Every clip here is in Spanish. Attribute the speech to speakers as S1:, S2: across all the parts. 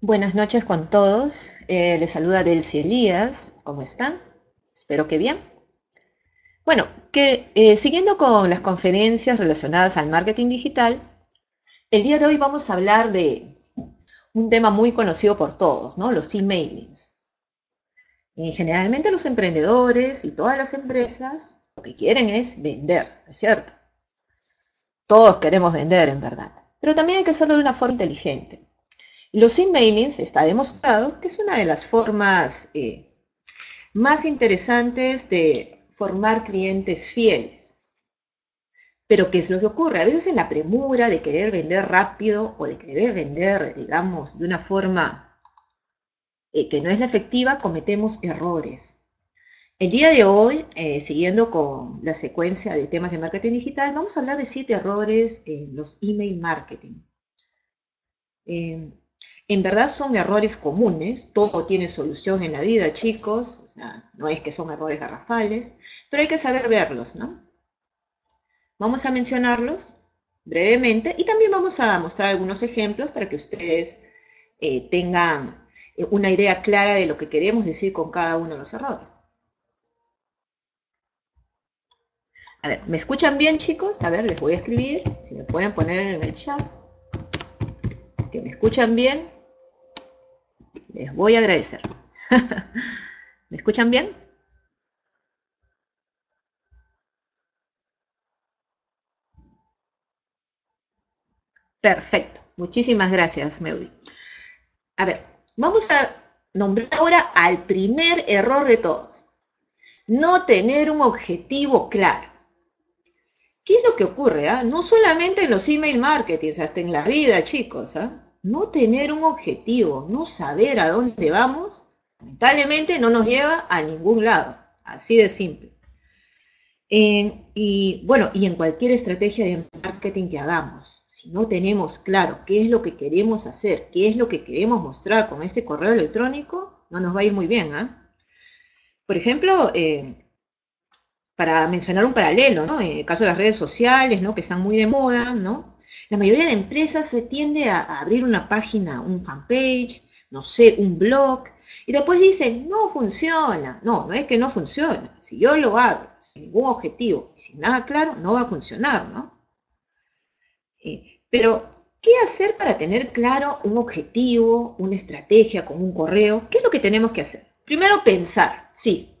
S1: Buenas noches con todos. Eh, les saluda Delcy Elías. ¿Cómo están? Espero que bien. Bueno, que eh, siguiendo con las conferencias relacionadas al marketing digital, el día de hoy vamos a hablar de un tema muy conocido por todos, ¿no? Los emailings. Eh, generalmente los emprendedores y todas las empresas lo que quieren es vender, ¿es cierto? Todos queremos vender, en verdad. Pero también hay que hacerlo de una forma inteligente. Los emailings está demostrado que es una de las formas eh, más interesantes de formar clientes fieles. Pero ¿qué es lo que ocurre? A veces en la premura de querer vender rápido o de querer vender, digamos, de una forma eh, que no es la efectiva, cometemos errores. El día de hoy, eh, siguiendo con la secuencia de temas de marketing digital, vamos a hablar de siete errores en los email marketing. En verdad son errores comunes, todo tiene solución en la vida, chicos, o sea, no es que son errores garrafales, pero hay que saber verlos, ¿no? Vamos a mencionarlos brevemente y también vamos a mostrar algunos ejemplos para que ustedes eh, tengan eh, una idea clara de lo que queremos decir con cada uno de los errores. A ver, ¿me escuchan bien, chicos? A ver, les voy a escribir, si me pueden poner en el chat, que me escuchan bien. Les voy a agradecer. ¿Me escuchan bien? Perfecto. Muchísimas gracias, Meudi. A ver, vamos a nombrar ahora al primer error de todos. No tener un objetivo claro. ¿Qué es lo que ocurre? Ah? No solamente en los email marketing, hasta en la vida, chicos. ¿ah? No tener un objetivo, no saber a dónde vamos, lamentablemente no nos lleva a ningún lado, así de simple. y bueno, y en cualquier estrategia de marketing que hagamos, si no tenemos claro qué es lo que queremos hacer, qué es lo que queremos mostrar con este correo electrónico, no nos va a ir muy bien. ¿ah? Por ejemplo, eh, para mencionar un paralelo, ¿no? en el caso de las redes sociales, ¿no? que están muy de moda, ¿no? La mayoría de empresas se tiende a, abrir una página, un fanpage, no sé, un blog, y después dicen, no funciona. No, no es que no funciona. Si yo lo hago sin ningún objetivo y sin nada claro, no va a funcionar, ¿no? Eh, pero, ¿qué hacer para tener claro un objetivo, una estrategia con un correo? ¿Qué es lo que tenemos que hacer? Primero, pensar, sí.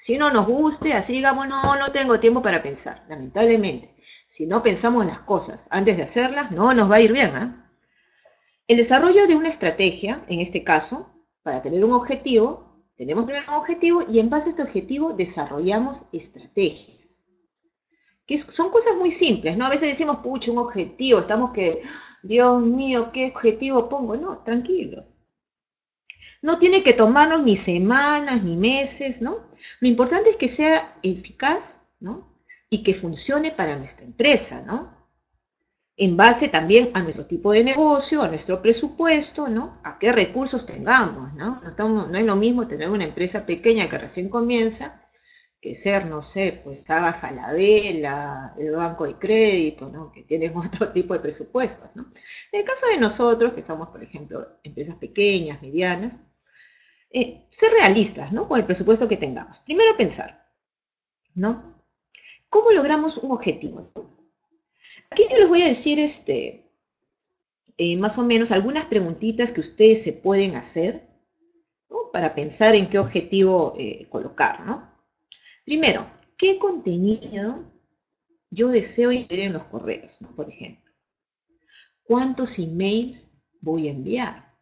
S1: Si no nos guste, así digamos, no, no tengo tiempo para pensar, lamentablemente si no pensamos las cosas antes de hacerlas, no nos va a ir bien. ¿eh? El desarrollo de una estrategia, en este caso, para tener un objetivo, tenemos un objetivo y en base a este objetivo desarrollamos estrategias. Que son cosas muy simples, ¿no? A veces decimos, pucha, un objetivo, estamos que, Dios mío, ¿qué objetivo pongo? No, tranquilos. No tiene que tomarnos ni semanas ni meses, ¿no? Lo importante es que sea eficaz, ¿no? y que funcione para nuestra empresa, ¿no? En base también a nuestro tipo de negocio, a nuestro presupuesto, ¿no? A qué recursos tengamos, ¿no? No, estamos, no es lo mismo tener una empresa pequeña que recién comienza que ser, no sé, pues haga Falabella, el banco de crédito, ¿no? Que tienen otro tipo de presupuestos, ¿no? En el caso de nosotros, que somos, por ejemplo, empresas pequeñas, medianas, eh, ser realistas, ¿no? Con el presupuesto que tengamos. Primero pensar, ¿no? ¿Cómo logramos un objetivo? Aquí yo les voy a decir este, eh, más o menos algunas preguntitas que ustedes se pueden hacer para pensar en qué objetivo eh, colocar. ¿no? Primero, ¿qué contenido yo deseo incluir en los correos, por ejemplo? ¿Cuántos emails voy a enviar?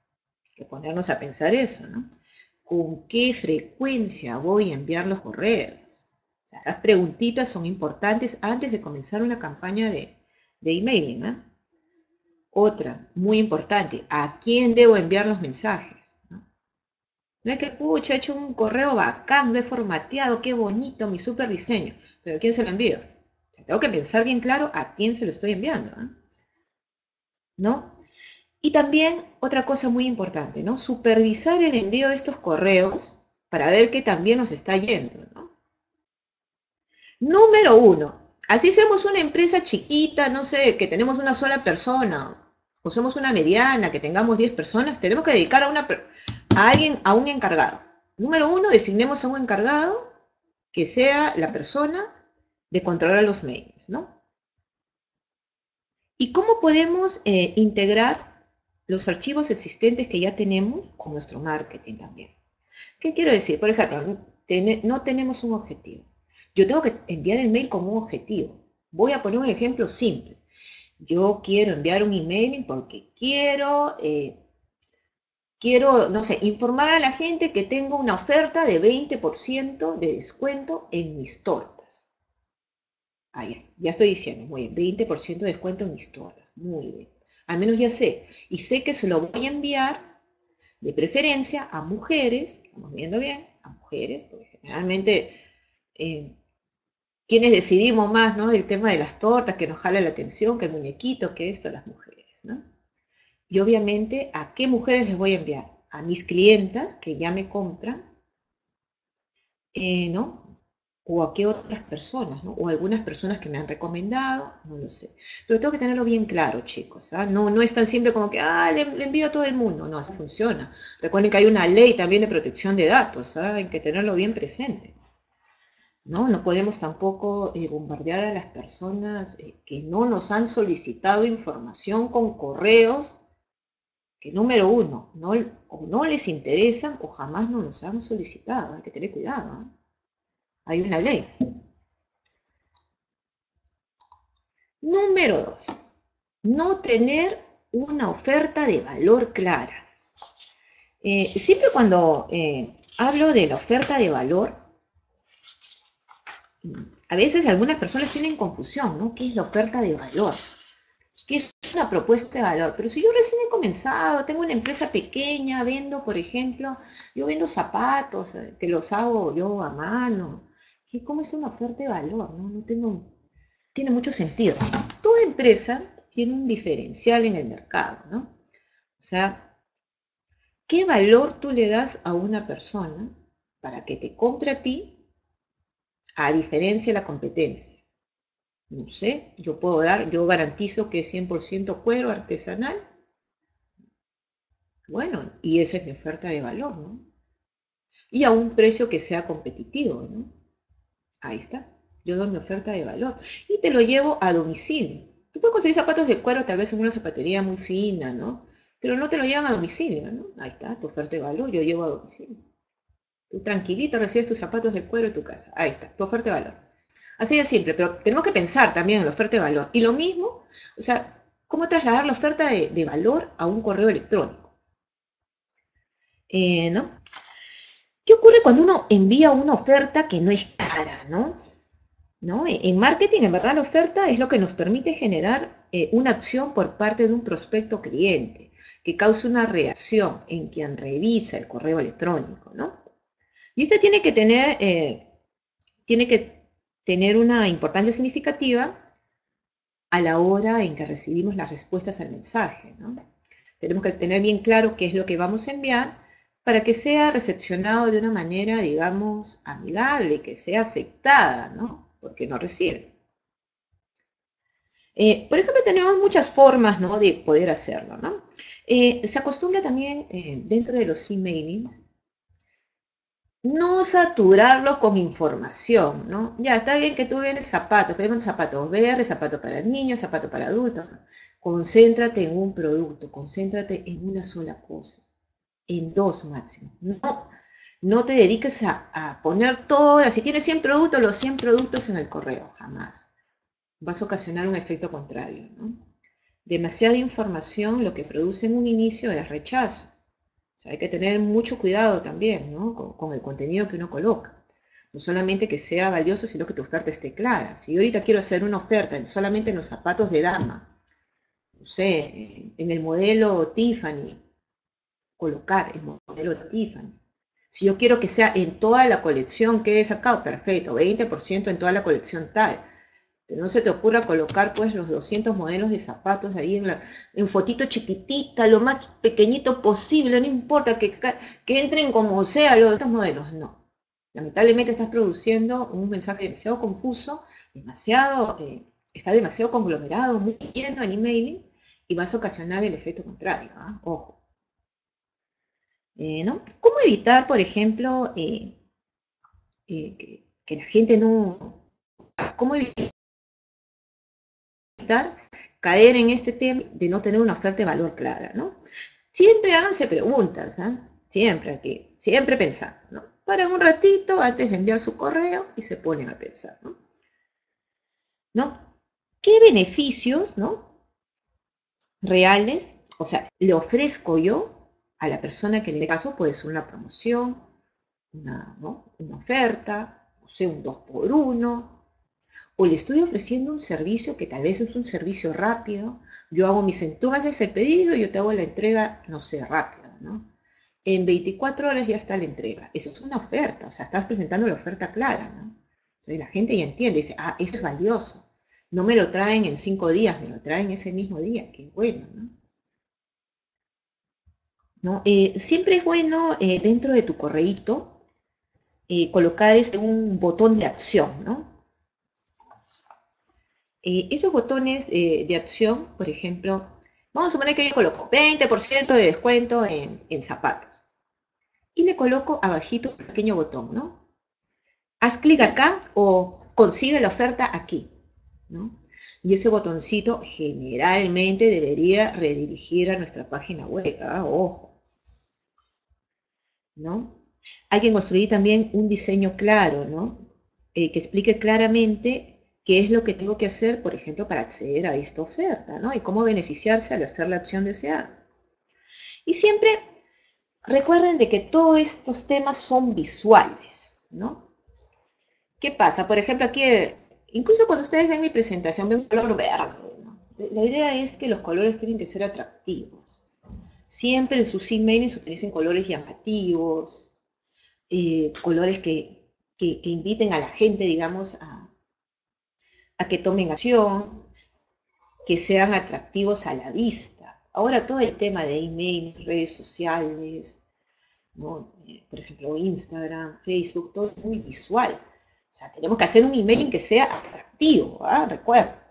S1: Hay que ponernos a pensar eso, ¿no? ¿Con qué frecuencia voy a enviar los correos? Esas preguntitas son importantes antes de comenzar una campaña de, emailing. ¿ah? Otra, muy importante, ¿a quién debo enviar los mensajes? ¿no? es que, pucha, he hecho un correo bacán, lo he formateado, qué bonito, mi super diseño, pero ¿a quién se lo envío? tengo que pensar bien claro a quién se lo estoy enviando. ¿ah? ¿No? Y también otra cosa muy importante, ¿no? Supervisar el envío de estos correos para ver que también nos está yendo, ¿no? Número uno, así seamos una empresa chiquita, no sé, que tenemos una sola persona, o somos una mediana, que tengamos 10 personas, tenemos que dedicar a, una, a alguien, a un encargado. Número uno, designemos a un encargado que sea la persona de controlar los mails, ¿no? ¿Y cómo podemos eh, integrar los archivos existentes que ya tenemos con nuestro marketing también? ¿Qué quiero decir? Por ejemplo, no tenemos un objetivo. Yo tengo que enviar el mail con un objetivo. Voy a poner un ejemplo simple. Yo quiero enviar un email porque quiero, eh, quiero, no sé, informar a la gente que tengo una oferta de 20% de descuento en mis tortas. Ah, ya, ya estoy diciendo, muy bien, 20% de descuento en mis tortas. Muy bien. Al menos ya sé. Y sé que se lo voy a enviar de preferencia a mujeres, estamos viendo bien, a mujeres, porque generalmente eh, quienes decidimos más, ¿no? El tema de las tortas, que nos jala la atención, que el muñequito, que esto, las mujeres, ¿no? Y obviamente, ¿a qué mujeres les voy a enviar? A mis clientas que ya me compran, eh, ¿no? O a qué otras personas, ¿no? O algunas personas que me han recomendado, no lo sé. Pero tengo que tenerlo bien claro, chicos, ¿ah? No, no es tan simple como que, ah, le, envío a todo el mundo. No, así funciona. Recuerden que hay una ley también de protección de datos, ¿ah? Hay que tenerlo bien presente. ¿no? podemos tampoco eh, bombardear a las personas eh, que no nos han solicitado información con correos que número uno, no, o no les interesan o jamás no nos han solicitado. Hay que tener cuidado. ¿eh? Hay una ley. Número dos, no tener una oferta de valor clara. siempre cuando hablo de la oferta de valor, a veces algunas personas tienen confusión, ¿no? ¿Qué es la oferta de valor? ¿Qué es una propuesta de valor? Pero si yo recién he comenzado, tengo una empresa pequeña, vendo, por ejemplo, yo vendo zapatos, eh, que los hago yo a mano. ¿Qué, ¿Cómo es una oferta de valor? No, no tengo, tiene mucho sentido. Toda empresa tiene un diferencial en el mercado, ¿no? O sea, ¿qué valor tú le das a una persona para que te compre a ti a diferencia de la competencia. No sé, yo puedo dar, yo garantizo que es 100% cuero artesanal. Bueno, y esa es mi oferta de valor, ¿no? Y a un precio que sea competitivo, ¿no? Ahí está. Yo doy mi oferta de valor y te lo llevo a domicilio. Tú puedes conseguir zapatos de cuero tal vez en una zapatería muy fina, ¿no? Pero no te lo llevan a domicilio, ¿no? Ahí está, tu oferta de valor, yo llevo a domicilio. Tú tranquilito recibes tus zapatos de cuero en tu casa. Ahí está, tu oferta de valor. Así de simple, pero tenemos que pensar también en la oferta de valor. Y lo mismo, o sea, ¿cómo trasladar la oferta de, valor a un correo electrónico? Eh, ¿no? ¿Qué ocurre cuando uno envía una oferta que no es cara, ¿no? ¿No? En marketing, en verdad, la oferta es lo que nos permite generar eh, una acción por parte de un prospecto cliente, que cause una reacción en quien revisa el correo electrónico, ¿no? Y este tiene que tener, eh, tiene que tener una importancia significativa a la hora en que recibimos las respuestas al mensaje. Tenemos que tener bien claro qué es lo que vamos a enviar para que sea recepcionado de una manera, digamos, amigable, que sea aceptada, ¿no? Porque no recibe. Eh, por ejemplo, tenemos muchas formas ¿no? de poder hacerlo. ¿no? Eh, se acostumbra también dentro de los emailings no saturarlo con información, ¿no? Ya, está bien que tú vienes zapatos, pero zapatos verdes, zapatos para niños, zapatos para adultos. Concéntrate en un producto, concéntrate en una sola cosa, en dos máximo. No, no te dediques a, poner todo, si tienes 100 productos, los 100 productos en el correo, jamás. Vas a ocasionar un efecto contrario, ¿no? Demasiada información lo que produce en un inicio es rechazo hay que tener mucho cuidado también con, el contenido que uno coloca. No solamente que sea valioso, sino que tu oferta esté clara. Si yo ahorita quiero hacer una oferta solamente en los zapatos de dama, no sé, en el modelo Tiffany, colocar el modelo Tiffany. Si yo quiero que sea en toda la colección que he sacado, perfecto, 20% en toda la colección tal. Pero no se te ocurra colocar pues los 200 modelos de zapatos ahí en, la, en fotito chiquitita, lo más pequeñito posible, no importa que, entren como sea los estos modelos, no. Lamentablemente estás produciendo un mensaje demasiado confuso, demasiado, eh, está demasiado conglomerado, muy lleno en emailing, y vas a ocasionar el efecto contrario, ¿ah? ojo. Eh, ¿no? ¿Cómo evitar, por ejemplo, eh, eh, que, la gente no... ¿Cómo evitar caer en este tema de no tener una oferta de valor clara, ¿no? Siempre háganse preguntas, ¿ah? Siempre aquí, siempre pensando, ¿no? Paran un ratito antes de enviar su correo y se ponen a pensar, ¿no? ¿No? ¿Qué beneficios, ¿no? Reales, o sea, le ofrezco yo a la persona que en este caso puede ser una promoción, una, oferta, o sea, un 2 por 1 o le estoy ofreciendo un servicio que tal vez es un servicio rápido, yo hago mis, tú me el pedido y yo te hago la entrega, no sé, rápida, ¿no? En 24 horas ya está la entrega. Eso es una oferta, o sea, estás presentando la oferta clara, ¿no? Entonces la gente ya entiende, dice, ah, esto es valioso. No me lo traen en cinco días, me lo traen ese mismo día, qué bueno, ¿no? ¿No? Eh, siempre es bueno eh, dentro de tu correíto eh, colocar este, un botón de acción, ¿no? Esos botones de acción, por ejemplo, vamos a suponer que yo coloco 20% de descuento en, zapatos. Y le coloco abajito un pequeño botón, ¿no? Haz clic acá o consigue la oferta aquí. Y ese botoncito generalmente debería redirigir a nuestra página web, ¿ah? ojo. ¿No? Hay que construir también un diseño claro, ¿no? Eh, que explique claramente qué es lo que tengo que hacer, por ejemplo, para acceder a esta oferta, ¿no? Y cómo beneficiarse al hacer la acción deseada. Y siempre recuerden de que todos estos temas son visuales, ¿no? ¿Qué pasa? Por ejemplo, aquí, incluso cuando ustedes ven mi presentación, ven un color verde. La idea es que los colores tienen que ser atractivos. Siempre en sus emails utilicen colores llamativos, eh, colores que, inviten a la gente, digamos, a, a que tomen acción, que sean atractivos a la vista. Ahora todo el tema de email, redes sociales, eh, por ejemplo Instagram, Facebook, todo es muy visual. O sea, tenemos que hacer un email que sea atractivo, ¿ah? recuerda.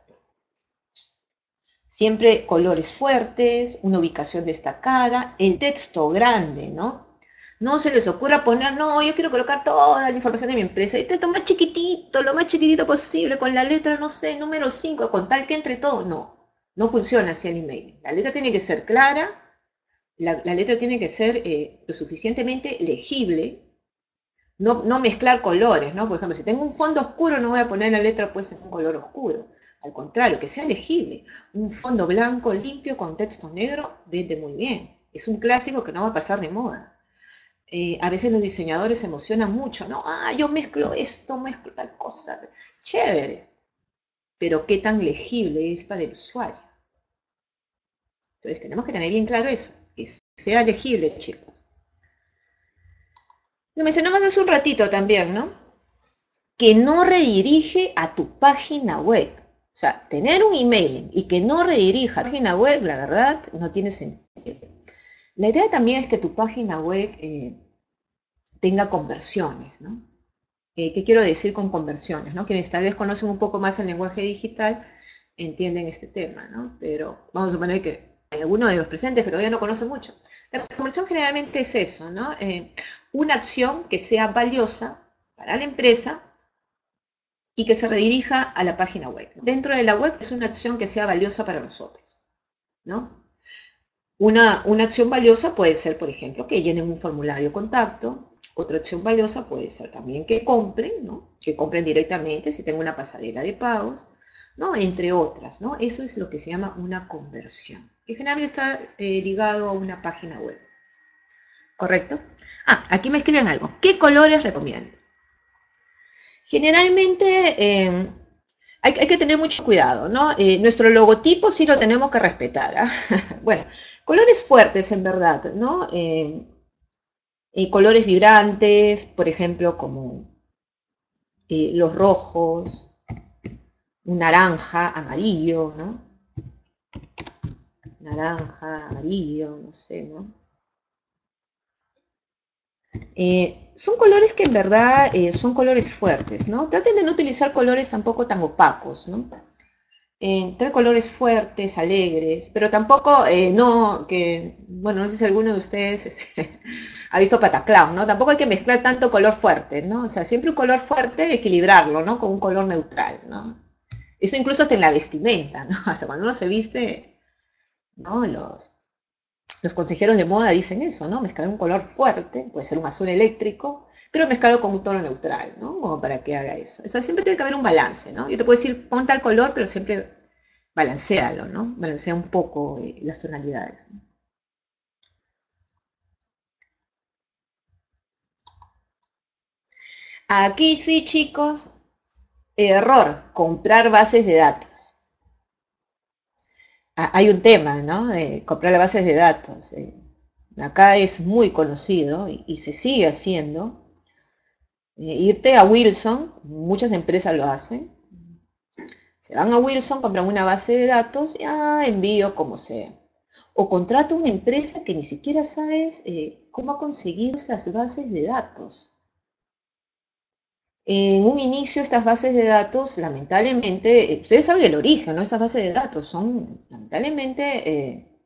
S1: Siempre colores fuertes, una ubicación destacada, el texto grande, ¿no? No se les ocurra poner, no, yo quiero colocar toda la información de mi empresa. Y texto más chiquitito, lo más chiquitito posible, con la letra, no sé, número 5, con tal que entre todo. No, no funciona así el email. La letra tiene que ser clara, la, letra tiene que ser eh, lo suficientemente legible, no, no, mezclar colores, ¿no? Por ejemplo, si tengo un fondo oscuro, no voy a poner la letra pues en un color oscuro. Al contrario, que sea legible. Un fondo blanco, limpio, con texto negro, vende muy bien. Es un clásico que no va a pasar de moda. Eh, a veces los diseñadores se emocionan mucho, ¿no? Ah, yo mezclo esto, mezclo tal cosa. Chévere. Pero qué tan legible es para el usuario. Entonces tenemos que tener bien claro eso, que sea legible, chicos. Lo mencionamos hace un ratito también, ¿no? Que no redirige a tu página web. O sea, tener un email y que no redirija a tu página web, la verdad, no tiene sentido. La idea también es que tu página web eh, tenga conversiones, ¿no? Eh, ¿Qué quiero decir con conversiones? ¿no? Quienes tal vez conocen un poco más el lenguaje digital entienden este tema, ¿no? Pero vamos a suponer que hay alguno de los presentes que todavía no conoce mucho. La conversión generalmente es eso, ¿no? Eh, una acción que sea valiosa para la empresa y que se redirija a la página web. Dentro de la web es una acción que sea valiosa para nosotros, ¿no? Una, acción valiosa puede ser, por ejemplo, que llenen un formulario contacto. Otra acción valiosa puede ser también que compren, ¿no? Que compren directamente si tengo una pasarela de pagos, ¿no? Entre otras, ¿no? Eso es lo que se llama una conversión, que generalmente está eh, ligado a una página web. ¿Correcto? Ah, aquí me escriben algo. ¿Qué colores recomiendo? Generalmente eh, hay, que tener mucho cuidado, ¿no? Eh, nuestro logotipo sí lo tenemos que respetar. ¿ah? bueno, Colores fuertes, en verdad, ¿no? Eh, eh, colores vibrantes, por ejemplo, como eh, los rojos, un naranja, amarillo, ¿no? Naranja, amarillo, no sé, ¿no? Son colores que en verdad son colores fuertes, ¿no? Traten de no utilizar colores tampoco tan opacos, ¿no? Eh, trae colores fuertes, alegres, pero tampoco, eh, no, que, bueno, no sé si alguno de ustedes este, ha visto Pataclown, ¿no? Tampoco hay que mezclar tanto color fuerte, ¿no? O sea, siempre un color fuerte, equilibrarlo, ¿no? Con un color neutral, ¿no? Eso incluso hasta en la vestimenta, ¿no? Hasta cuando uno se viste, ¿no? Los, los consejeros de moda dicen eso, ¿no? Mezclar un color fuerte, puede ser un azul eléctrico, pero mezclarlo con un tono neutral, ¿no? Como para que haga eso. Eso siempre tiene que haber un balance, ¿no? Yo te puedo decir, pon tal color, pero siempre balancealo, ¿no? Balancea un poco eh, las tonalidades. Aquí sí, chicos, error, comprar bases de datos. Ah, hay un tema, ¿no? De comprar bases de datos. Eh. Acá es muy conocido y, se sigue haciendo. Eh, irte a Wilson, muchas empresas lo hacen. Se van a Wilson, compran una base de datos y ah, envío como sea. O contrato una empresa que ni siquiera sabes eh, cómo ha conseguido esas bases de datos. En un inicio estas bases de datos, lamentablemente, eh, ustedes saben el origen, ¿no? Estas bases de datos son, lamentablemente, eh,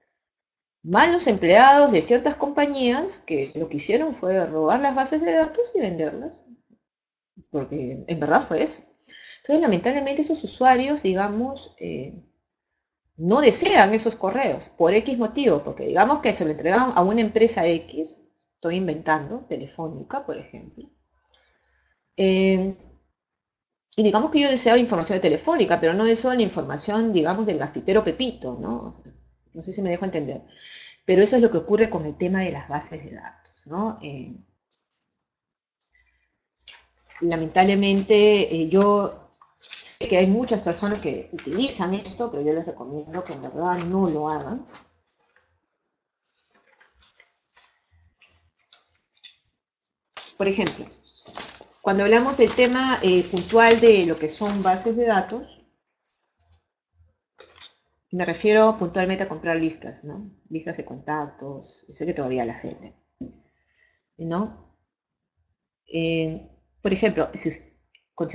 S1: malos empleados de ciertas compañías que lo que hicieron fue robar las bases de datos y venderlas. Porque en verdad fue eso. Entonces, lamentablemente, esos usuarios, digamos, eh, no desean esos correos por X motivo, porque digamos que se lo entregaron a una empresa X, estoy inventando, telefónica, por ejemplo eh, y digamos que yo deseaba información telefónica, pero no eso la información, digamos, del gafitero Pepito, ¿no? no sé si me dejo entender. Pero eso es lo que ocurre con el tema de las bases de datos, ¿no? Eh, lamentablemente, eh, yo sé que hay muchas personas que utilizan esto, pero yo les recomiendo que en verdad no lo hagan. Por ejemplo, cuando hablamos del tema eh, puntual de lo que son bases de datos, me refiero puntualmente a comprar listas, ¿no? Listas de contactos, sé que todavía la gente, ¿no? Eh, por ejemplo, si,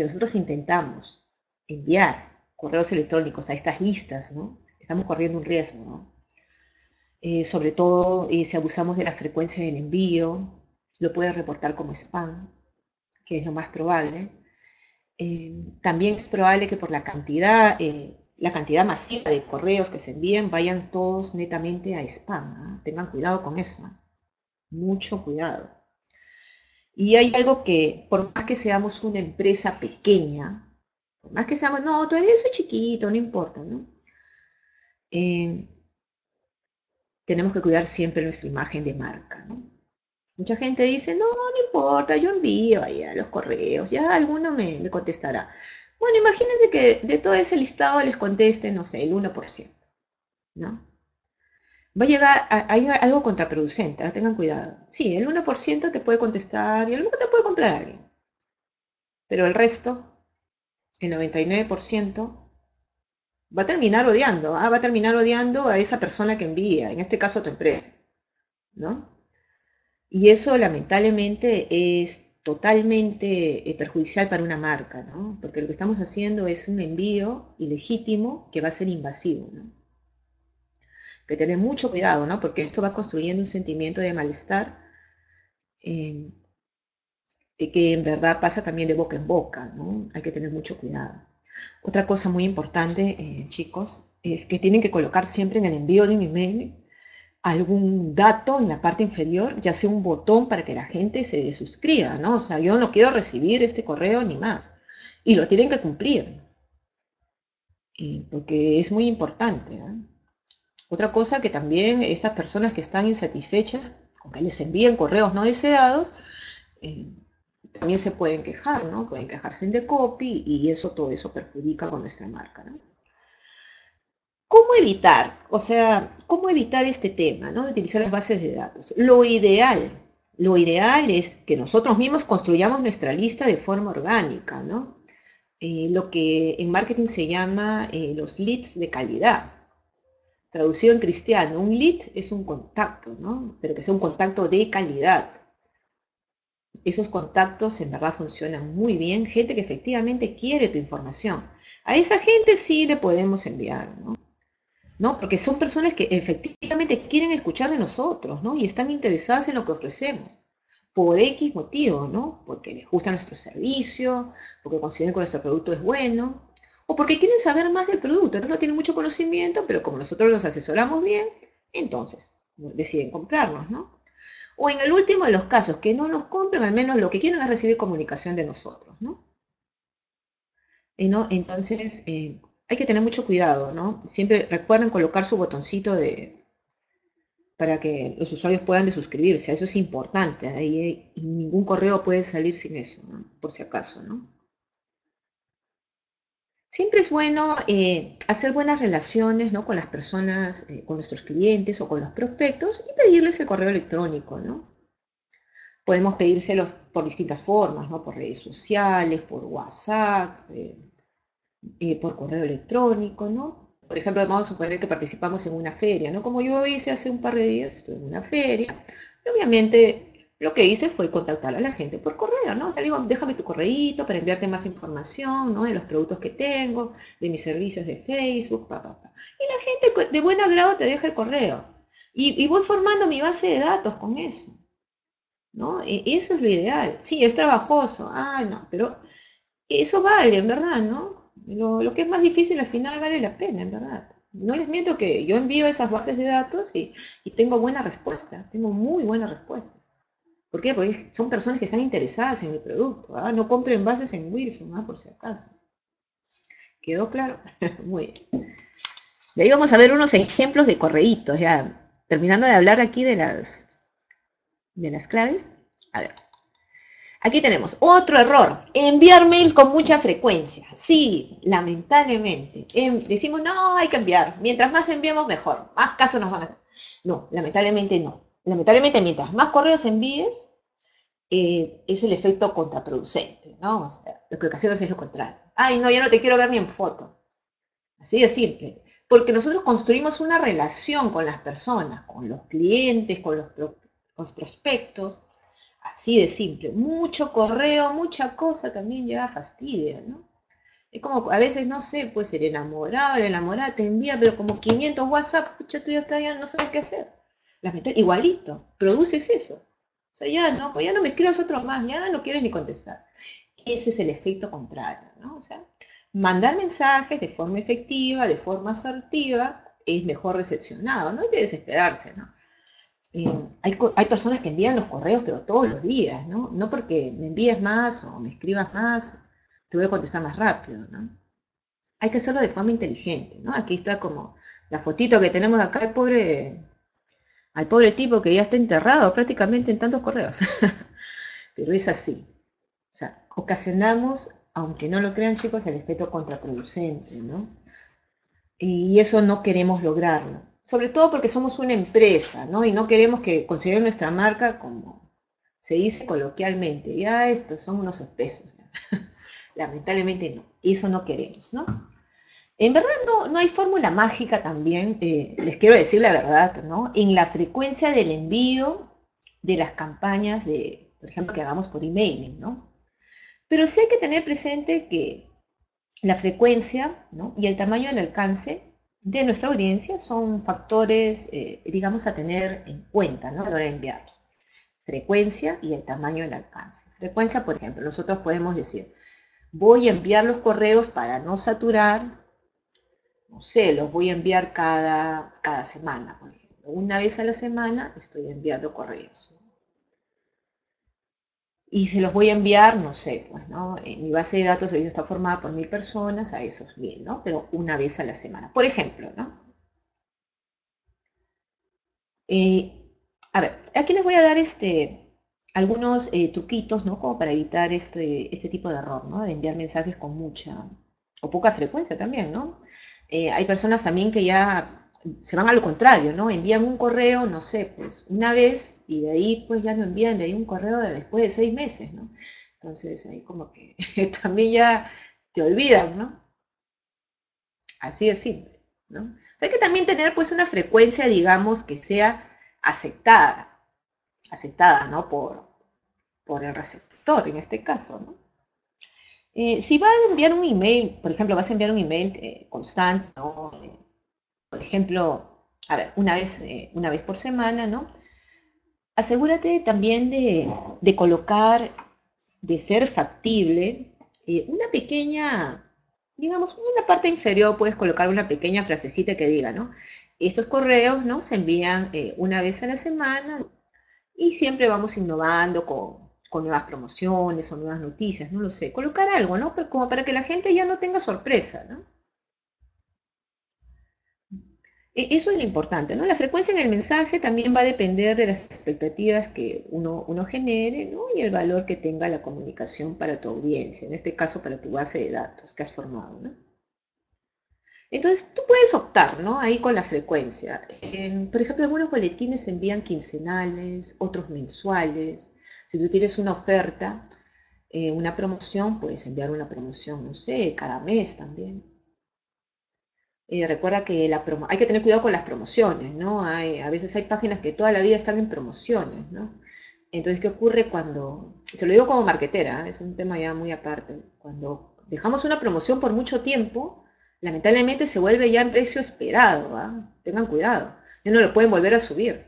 S1: nosotros intentamos enviar correos electrónicos a estas listas, ¿no? Estamos corriendo un riesgo, ¿no? Eh, sobre todo si abusamos de la frecuencia del envío, lo puede reportar como spam, que es lo más probable. Eh, también es probable que por la cantidad, eh, la cantidad masiva de correos que se envíen vayan todos netamente a spam. ¿ah? Tengan cuidado con eso. ¿ah? Mucho cuidado. Y hay algo que, por más que seamos una empresa pequeña, por más que seamos, no, todavía soy chiquito, no importa, ¿no? Eh, tenemos que cuidar siempre nuestra imagen de marca, ¿no? Mucha gente dice, no, no importa, yo envío ahí a los correos, ya alguno me, contestará. Bueno, imagínense que de todo ese listado les conteste, no sé, el 1%, ¿no? Va a llegar, hay algo contraproducente, ¿ah? tengan cuidado. Sí, el 1% te puede contestar y el 1% te puede comprar alguien. Pero el resto, el 99%, va a terminar odiando, ¿ah? va a terminar odiando a esa persona que envía, en este caso a tu empresa, ¿no? Y eso lamentablemente es totalmente eh, perjudicial para una marca, ¿no? Porque lo que estamos haciendo es un envío ilegítimo que va a ser invasivo, que tener mucho cuidado, ¿no? Porque esto va construyendo un sentimiento de malestar eh, que en verdad pasa también de boca en boca, ¿no? Hay que tener mucho cuidado. Otra cosa muy importante, eh, chicos, es que tienen que colocar siempre en el envío de un email algún dato en la parte inferior, ya sea un botón para que la gente se suscriba, ¿no? O sea, yo no quiero recibir este correo ni más. Y lo tienen que cumplir. porque es muy importante. Otra cosa que también estas personas que están insatisfechas con que les envíen correos no deseados, eh, también se pueden quejar, ¿no? Pueden quejarse en de copy y eso, todo eso perjudica con nuestra marca. ¿Cómo evitar? O sea, ¿cómo evitar este tema, ¿no? De utilizar las bases de datos. Lo ideal, lo ideal es que nosotros mismos construyamos nuestra lista de forma orgánica, ¿no? Eh, lo que en marketing se llama eh, los leads de calidad. Traducido en cristiano, un lead es un contacto, ¿no? Pero que sea un contacto de calidad. esos contactos en verdad funcionan muy bien, gente que efectivamente quiere tu información. A esa gente sí le podemos enviar, ¿no? ¿No? Porque son personas que efectivamente quieren escuchar de nosotros, ¿no? Y están interesadas en lo que ofrecemos. Por X motivo, ¿no? Porque les gusta nuestro servicio, porque consideran que nuestro producto es bueno, o porque quieren saber más del producto, no, no tienen mucho conocimiento, pero como nosotros los asesoramos bien, entonces deciden comprarnos, ¿no? O en el último de los casos, que no nos compren, al menos lo que quieren es recibir comunicación de nosotros, ¿no? ¿no? Entonces, eh, hay que tener mucho cuidado, ¿no? Siempre recuerden colocar su botoncito de para que los usuarios puedan desuscribirse. Eso es importante. Ahí, y ningún correo puede salir sin eso, por si acaso, ¿no? Siempre es bueno eh, hacer buenas relaciones ¿no? con las personas, eh, con nuestros clientes o con los prospectos y pedirles el correo electrónico, ¿no? Podemos pedírselos por distintas formas, ¿no? Por redes sociales, por WhatsApp, eh, por correo electrónico, ¿no? Por ejemplo, vamos a suponer que participamos en una feria, ¿no? Como yo hice hace un par de días, estoy en una feria, y obviamente lo que hice fue contactar a la gente por correo, ¿no? Le digo, déjame tu correíto para enviarte más información, ¿no? De los productos que tengo, de mis servicios de Facebook, pa, pa, pa. Y la gente de buen agrado te deja el correo. Y, voy formando mi base de datos con eso, ¿no? Y eso es lo ideal. Sí, es trabajoso, ah, no, pero eso vale, en verdad, ¿no? Lo, que es más difícil al final vale la pena, en verdad. No les miento que yo envío esas bases de datos y, y tengo buena respuesta, tengo muy buena respuesta. ¿Por qué? Porque son personas que están interesadas en el producto. ¿ah? No compren bases en Wilson, ¿ah? por si acaso. ¿Quedó claro? Muy bien. De ahí vamos a ver unos ejemplos de correitos, ya terminando de hablar aquí de las, de las claves. A ver. Aquí tenemos otro error, enviar mails con mucha frecuencia. Sí, lamentablemente. Em, decimos, no, hay que enviar. Mientras más enviamos, mejor. Más casos nos van a hacer. No, lamentablemente no lamentablemente, mientras más correos envíes, eh, es el efecto contraproducente, ¿no? O sea, lo que ocasiona es lo contrario. Ay, no, ya no te quiero ver ni en foto. Así de simple. Porque nosotros construimos una relación con las personas, con los clientes, con los, los prospectos. Así de simple. Mucho correo, mucha cosa también lleva fastidio, ¿no? Es como, a veces, no sé, pues el enamorado, la enamorada te envía, pero como 500 WhatsApp, pucha, tú ya, estás, ya no sabes qué hacer igualito, produces eso. O sea, ya no, pues ya no me escribas otro más, ya no quieres ni contestar. Ese es el efecto contrario, ¿no? O sea, mandar mensajes de forma efectiva, de forma asertiva, es mejor recepcionado, no hay que desesperarse, ¿no? Eh, hay, personas que envían los correos, pero todos los días, ¿no? No porque me envíes más o me escribas más, te voy a contestar más rápido, ¿no? Hay que hacerlo de forma inteligente, ¿no? Aquí está como la fotito que tenemos acá, el pobre al pobre tipo que ya está enterrado prácticamente en tantos correos. Pero es así. Ocasionamos, aunque no lo crean chicos, el efecto contraproducente, ¿no? Y eso no queremos lograrlo. Sobre todo porque somos una empresa, ¿no? Y no queremos que consideren nuestra marca como se dice coloquialmente. Ya estos son unos espesos. Lamentablemente no. Eso no queremos, ¿no? En verdad no, no hay fórmula mágica también, eh, les quiero decir la verdad, ¿no? En la frecuencia del envío de las campañas, de, por ejemplo, que hagamos por emailing, ¿no? Pero sí hay que tener presente que la frecuencia ¿no? y el tamaño del alcance de nuestra audiencia son factores, eh, digamos, a tener en cuenta ¿no? a la hora de enviarlos. Frecuencia y el tamaño del alcance. Frecuencia, por ejemplo, nosotros podemos decir, voy a enviar los correos para no saturar no sé, los voy a enviar cada, cada semana, por ejemplo. Una vez a la semana estoy enviando correos. Y se los voy a enviar, no sé, pues, ¿no? En mi base de datos hoy está formada por mil personas, a esos mil, ¿no? Pero una vez a la semana. Por ejemplo, ¿no? Eh, a ver, aquí les voy a dar este, algunos eh, truquitos, ¿no? Como para evitar este, este tipo de error, ¿no? De enviar mensajes con mucha o poca frecuencia también, ¿no? Eh, hay personas también que ya se van a lo contrario, ¿no? Envían un correo, no sé, pues una vez y de ahí pues ya no envían de ahí un correo de después de seis meses, ¿no? Entonces ahí como que también ya te olvidan, ¿no? Así de simple, ¿no? O sea, hay que también tener pues una frecuencia, digamos, que sea aceptada, aceptada, ¿no? Por, por el receptor en este caso. ¿no? Eh, si vas a enviar un email, por ejemplo, vas a enviar un email eh, constante, ¿no? Por ejemplo, una vez, una vez por semana, ¿no? Asegúrate también de, de colocar, de ser factible, una pequeña digamos, en una parte inferior puedes colocar una pequeña frasecita que diga, ¿no? Estos correos, ¿no? Se envían eh, una vez a la semana y siempre vamos innovando con, con, nuevas promociones o nuevas noticias, no lo sé. Colocar algo, ¿no? Pero como para que la gente ya no tenga sorpresa, ¿no? E, eso es lo importante, ¿no? La frecuencia en el mensaje también va a depender de las expectativas que uno, genere. Y el valor que tenga la comunicación para tu audiencia, en este caso para tu base de datos que has formado, ¿no? Entonces, tú puedes optar, ¿no? Ahí con la frecuencia. por ejemplo, algunos boletines envían quincenales, otros mensuales. Si tú tienes una oferta, eh, una promoción, puedes enviar una promoción, no sé, cada mes también. Eh, recuerda que la hay que tener cuidado con las promociones, ¿no? Hay, a veces hay páginas que toda la vida están en promociones, ¿no? Entonces, ¿qué ocurre cuando, se lo digo como marquetera, ¿eh? es un tema ya muy aparte, cuando dejamos una promoción por mucho tiempo, lamentablemente se vuelve ya en precio esperado. Tengan cuidado, ya no lo pueden volver a subir.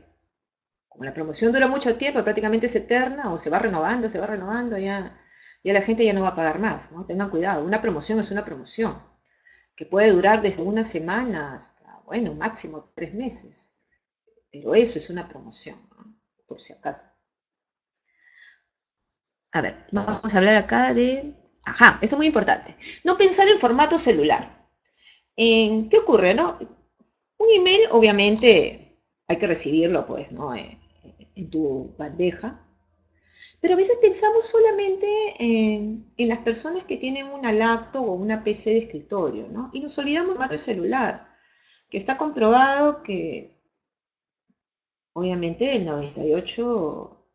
S1: Como la promoción dura mucho tiempo, prácticamente es eterna, o se va renovando, se va renovando, ya, ya la gente ya no va a pagar más, ¿no? Tengan cuidado, una promoción es una promoción que puede durar desde una semana hasta, bueno, máximo tres meses. Pero eso es una promoción, por si acaso. A ver, vamos a hablar acá de... Ajá, esto es muy importante. No pensar en formato celular. ¿Qué ocurre, no? Un email, obviamente, hay que recibirlo, pues, ¿no? Eh, en tu bandeja. Pero a veces pensamos solamente en, las personas que tienen una lacto o una PC de escritorio, ¿no? Y nos olvidamos del celular, que está comprobado que, obviamente, el 98,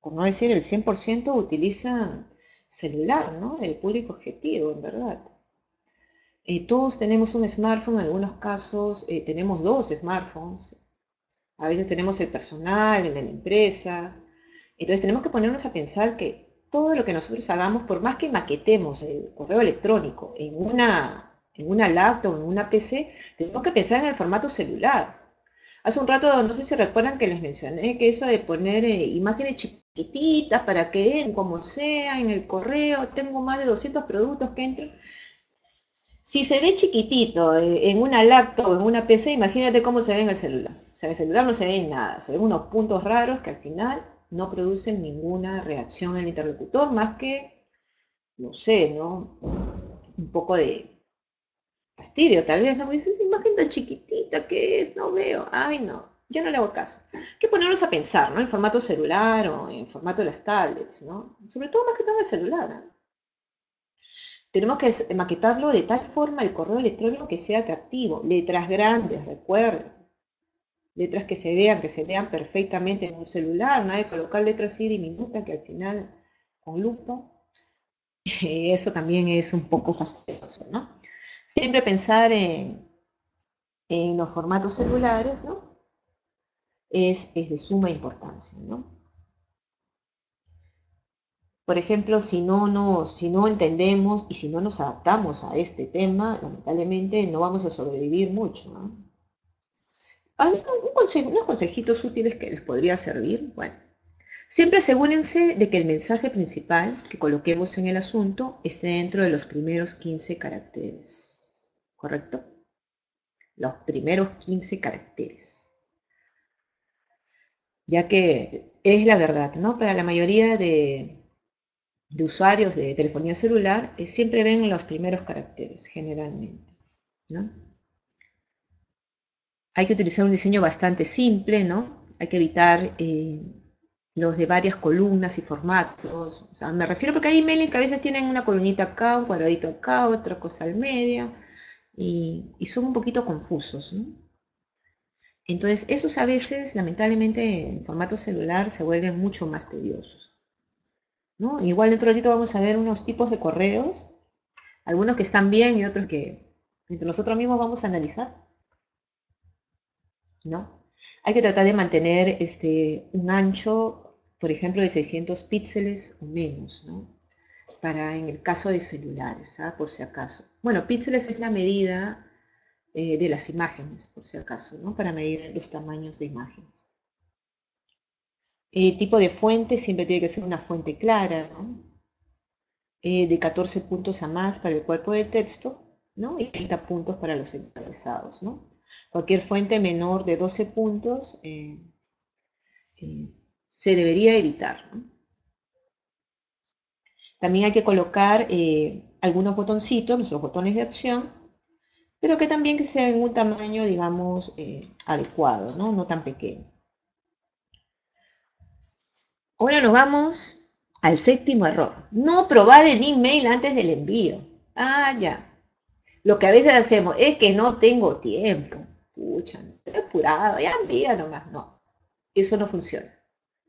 S1: por no decir el 100%, utilizan celular, ¿no? El público objetivo, en verdad. Eh, todos tenemos un smartphone, en algunos casos eh, tenemos dos smartphones. A veces tenemos el personal, el de la empresa, entonces tenemos que ponernos a pensar que todo lo que nosotros hagamos, por más que maquetemos el correo electrónico en una, en una laptop en una PC, tenemos que pensar en el formato celular. Hace un rato, no sé si recuerdan que les mencioné que eso de poner eh, imágenes chiquititas para que como sea en el correo, tengo más de 200 productos que entran. Si se ve chiquitito eh, en una laptop o en una PC, imagínate cómo se ve en el celular. O sea, en el celular no se ve nada, se ven unos puntos raros que al final no producen ninguna reacción en el interlocutor, más que, no sé, ¿no? Un poco de fastidio, tal vez, ¿no? Porque esa imagen tan chiquitita que es, no veo, ay, no, ya no le hago caso. Hay que ponernos a pensar, ¿no? En formato celular o en formato de las tablets, ¿no? Sobre todo más que todo en el celular, ¿no? Tenemos que maquetarlo de tal forma el correo electrónico que sea atractivo, letras grandes, recuerden letras que se vean, que se lean perfectamente en un celular, nada de colocar letras así diminutas que al final con lupa, eso también es un poco fastidioso, ¿no? Siempre pensar en, los formatos celulares, ¿no? Es, es de suma importancia, ¿no? Por ejemplo, si no, no, si no entendemos y si no nos adaptamos a este tema, lamentablemente no vamos a sobrevivir mucho. Unos consejitos útiles que les podría servir? Bueno, siempre asegúrense de que el mensaje principal que coloquemos en el asunto esté dentro de los primeros 15 caracteres. ¿Correcto? Los primeros 15 caracteres. Ya que es la verdad, ¿no? Para la mayoría de, usuarios de telefonía celular, eh, siempre ven los primeros caracteres, generalmente, ¿no? Hay que utilizar un diseño bastante simple, ¿no? Hay que evitar eh, los de varias columnas y formatos. O sea, me refiero porque hay emails que a veces tienen una columnita acá, un cuadradito acá, otra cosa al medio, y, son un poquito confusos, ¿no? Entonces, esos a veces, lamentablemente, en formato celular se vuelven mucho más tediosos. ¿no? Igual dentro de ratito vamos a ver unos tipos de correos, algunos que están bien y otros que entre nosotros mismos vamos a analizar. ¿No? Hay que tratar de mantener este, un ancho por ejemplo, de 600 píxeles o menos, ¿no? Para en el caso de celulares, ¿ah? por si acaso. Bueno, píxeles es la medida eh, de las imágenes, por si acaso, ¿no? Para medir los tamaños de imágenes. Eh, tipo de fuente siempre tiene que ser una fuente clara. Eh, de 14 puntos a más para el cuerpo de texto, ¿no? Y 30 puntos para los encabezados, ¿no? Cualquier fuente menor de 12 puntos se debería evitar. También hay que colocar eh, algunos botoncitos, nuestros botones de acción, pero que también sean en un tamaño, digamos, eh, adecuado, no tan pequeño. Ahora nos vamos al séptimo error. No probar el email antes del envío. Ah, ya. Lo que a veces hacemos es que no tengo tiempo. Pucha, estoy apurado, ya envía nomás. No, eso no funciona.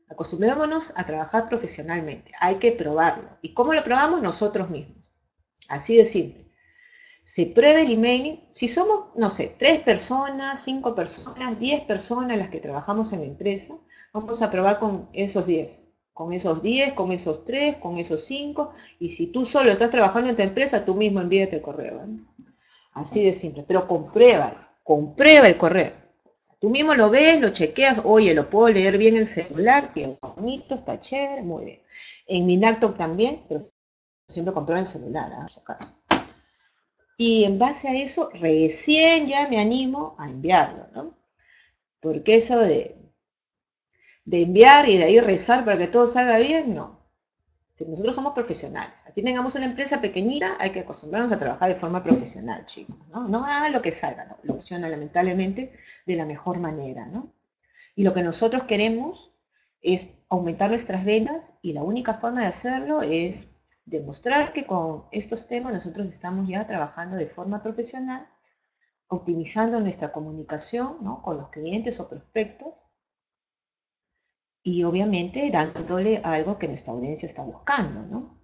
S1: Acostumbrémonos a trabajar profesionalmente. Hay que probarlo. ¿Y cómo lo probamos? Nosotros mismos. Así de simple. Se pruebe el emailing. Si somos, no sé, tres personas, cinco personas, diez personas las que trabajamos en la empresa, vamos a probar con esos diez. Con esos diez, con esos tres, con esos cinco. Y si tú solo estás trabajando en tu empresa, tú mismo envíate el correo. Así de simple. Pero compruébalo. Comprueba el correo. Tú mismo lo ves, lo chequeas, oye, lo puedo leer bien en celular, qué bonito, está chévere, muy bien. En mi laptop también, pero siempre compro en celular, ¿ah? si acaso. Y en base a eso, recién ya me animo a enviarlo, ¿no? Porque eso de, de enviar y de ahí rezar para que todo salga bien, no. Nosotros somos profesionales. Así tengamos una empresa pequeñita, hay que acostumbrarnos a trabajar de forma profesional, chicos. No, no hagan lo que salga, no, lo funciona lamentablemente de la mejor manera, ¿no? Y lo que nosotros queremos es aumentar nuestras ventas y la única forma de hacerlo es demostrar que con estos temas nosotros estamos ya trabajando de forma profesional, optimizando nuestra comunicación ¿no? con los clientes o prospectos y obviamente dándole algo que nuestra audiencia está buscando, ¿no?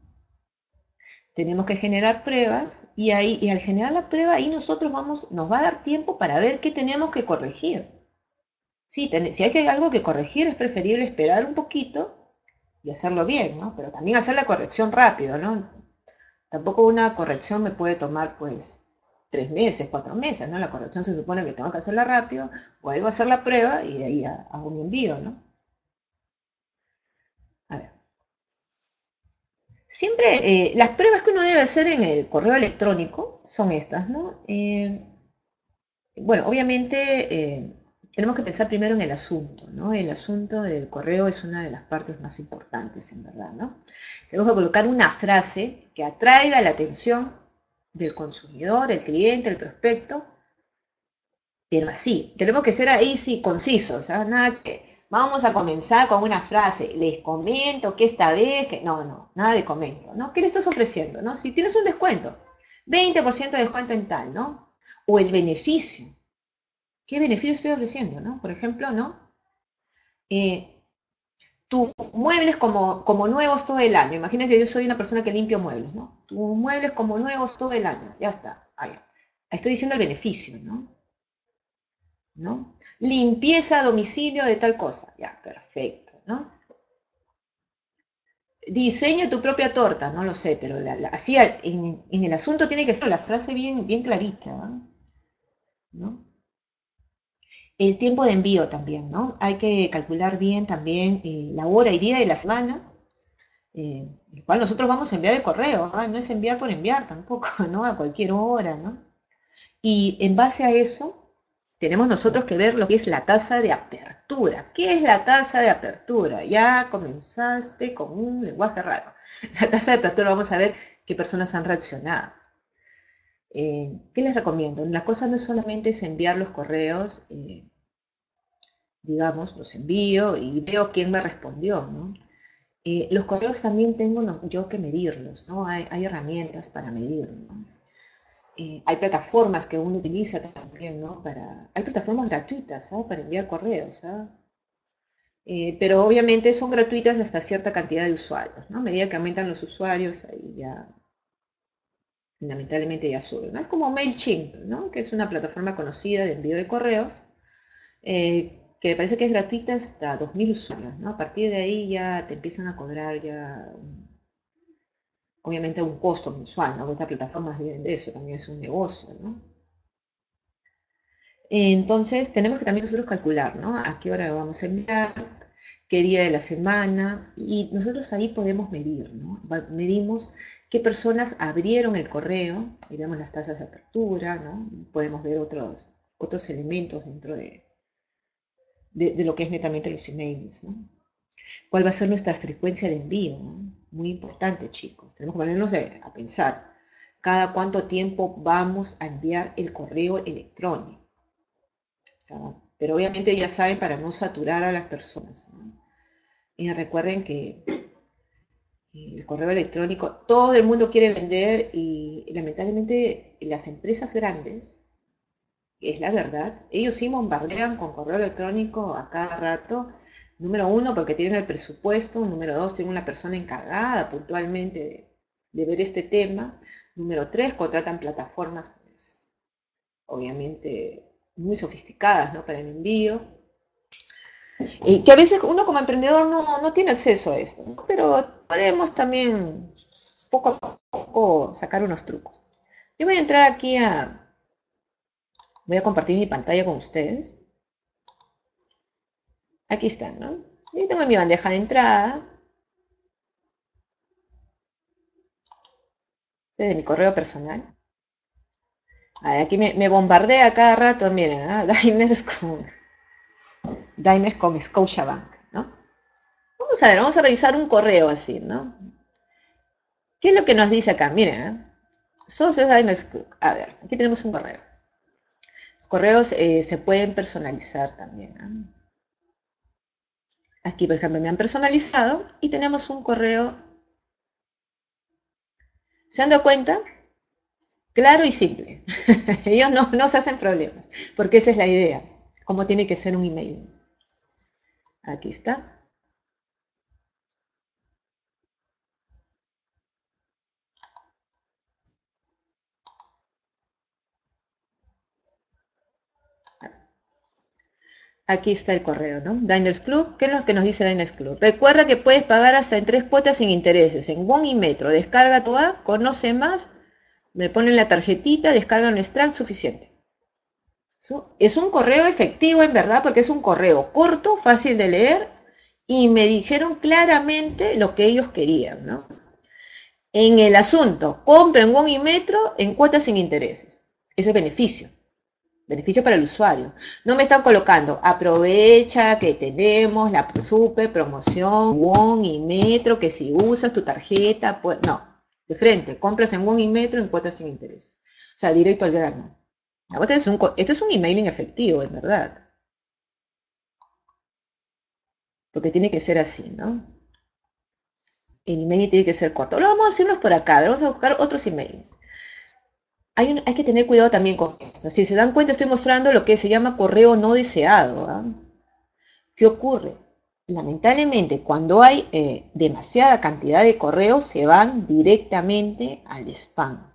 S1: Tenemos que generar pruebas y, ahí, y al generar la prueba ahí nosotros vamos, nos va a dar tiempo para ver qué tenemos que corregir. Sí, si hay algo que corregir es preferible esperar un poquito y hacerlo bien, ¿no? Pero también hacer la corrección rápido, ¿no? Tampoco una corrección me puede tomar pues tres meses, cuatro meses, ¿no? La corrección se supone que tengo que hacerla rápido, vuelvo a hacer la prueba y de ahí hago un envío, ¿no? Siempre eh, las pruebas que uno debe hacer en el correo electrónico son estas, ¿no? Eh, bueno, obviamente eh, tenemos que pensar primero en el asunto, ¿no? El asunto del correo es una de las partes más importantes, en verdad, ¿no? Tenemos que colocar una frase que atraiga la atención del consumidor, el cliente, el prospecto, pero así, tenemos que ser ahí sí concisos, ¿ah? Nada que Vamos a comenzar con una frase. Les comento que esta vez, que no, no, nada de comento, ¿no? ¿Qué le estás ofreciendo, no? Si tienes un descuento, 20% de descuento en tal, ¿no? O el beneficio. ¿Qué beneficio estoy ofreciendo, no? Por ejemplo, ¿no? Eh, tus muebles como, como nuevos todo el año. Imagina que yo soy una persona que limpio muebles, ¿no? Tus muebles como nuevos todo el año. Ya está. Ahí. Estoy diciendo el beneficio, ¿no? Limpieza a domicilio de tal cosa. Ya, perfecto, ¿no? Diseña tu propia torta, no lo sé, pero así en, el asunto tiene que ser la frase bien, bien clarita, ¿no? El tiempo de envío también, ¿no? Hay que calcular bien también eh, la hora y día de la semana, eh, el cual nosotros vamos a enviar el correo, no es enviar por enviar tampoco, ¿no? A cualquier hora, ¿no? Y en base a eso, tenemos nosotros que ver lo que es la tasa de apertura. ¿Qué es la tasa de apertura? Ya comenzaste con un lenguaje raro. La tasa de apertura, vamos a ver qué personas han reaccionado. Eh, ¿Qué les recomiendo? La cosa no solamente es enviar los correos, eh, digamos, los envío y veo quién me respondió, ¿no? Eh, los correos también tengo yo que medirlos, ¿no? Hay, herramientas para medirlos, ¿no? Eh, hay plataformas que uno utiliza también, ¿no? Para, hay plataformas gratuitas ¿no? para enviar correos, ¿ah? eh, pero obviamente son gratuitas hasta cierta cantidad de usuarios, ¿no? A medida que aumentan los usuarios, ahí ya, lamentablemente ya sube, ¿no? Es como MailChimp, ¿no? Que es una plataforma conocida de envío de correos, eh, que me parece que es gratuita hasta 2.000 usuarios, ¿no? A partir de ahí ya te empiezan a cobrar ya, obviamente, un costo mensual, ¿no? Estas plataformas viven de eso, también es un negocio, ¿no? Entonces, tenemos que también nosotros calcular, ¿no? A qué hora vamos a enviar, qué día de la semana, y nosotros ahí podemos medir, ¿no? Medimos qué personas abrieron el correo, y vemos las tasas de apertura, ¿no? Podemos ver otros, otros elementos dentro de, de, lo que es netamente los emails, ¿no? ¿Cuál va a ser nuestra frecuencia de envío? Muy importante, chicos. Tenemos que ponernos a pensar cada cuánto tiempo vamos a enviar el correo electrónico. pero obviamente ya saben, para no saturar a las personas. Y recuerden que el correo electrónico, todo el mundo quiere vender y lamentablemente las empresas grandes es la verdad. Ellos sí bombardean con correo electrónico a cada rato. Número uno, porque tienen el presupuesto. Número dos, tienen una persona encargada puntualmente de, ver este tema. Número tres, contratan plataformas, pues, obviamente muy sofisticadas ¿no? para el envío. Y que a veces uno como emprendedor no, no tiene acceso a esto, pero podemos también poco a poco sacar unos trucos. Yo voy a entrar aquí a, Voy a compartir mi pantalla con ustedes. Aquí están, ¿no? Y tengo mi bandeja de entrada. Este de mi correo personal. aquí me, bombardea cada rato, miren, ¿no? Diners con, Diners con Scotiabank, ¿no? Vamos a ver, vamos a revisar un correo así, ¿no? ¿Qué es lo que nos dice acá? Miren, ¿eh? Socios Diners. A ver, aquí tenemos un correo correos eh, se pueden personalizar también. Aquí, por ejemplo, me han personalizado y tenemos un correo. ¿Se han dado cuenta? Claro y simple. Ellos no, se hacen problemas, porque esa es la idea, cómo tiene que ser un email. Aquí está. Aquí está el correo, ¿no? Diners Club, ¿qué es lo que nos dice Diners Club? Recuerda que puedes pagar hasta en tres cuotas sin intereses, en One y Metro. Descarga tu app, conoce más, me ponen la tarjetita, descarga un extract suficiente. Es un correo efectivo, en verdad, porque es un correo corto, fácil de leer, y me dijeron claramente lo que ellos querían, ¿no? En el asunto, compren One y Metro en cuotas sin intereses. Ese es beneficio beneficio para el usuario. No me están colocando, aprovecha que tenemos la super promoción Won y Metro, que si usas tu tarjeta, pues no, de frente, compras en Won y Metro en cuotas sin interés. O sea, directo al grano. Este es un, esto es un emailing efectivo, es verdad. Porque tiene que ser así, ¿no? El email tiene que ser corto. Ahora vamos a hacernos por acá, vamos a buscar otros emails hay, que tener cuidado también con esto. Si se dan cuenta, estoy mostrando lo que se llama correo no deseado. ¿ah? ¿Qué ocurre? Lamentablemente, cuando hay eh, demasiada cantidad de correos, se van directamente al spam.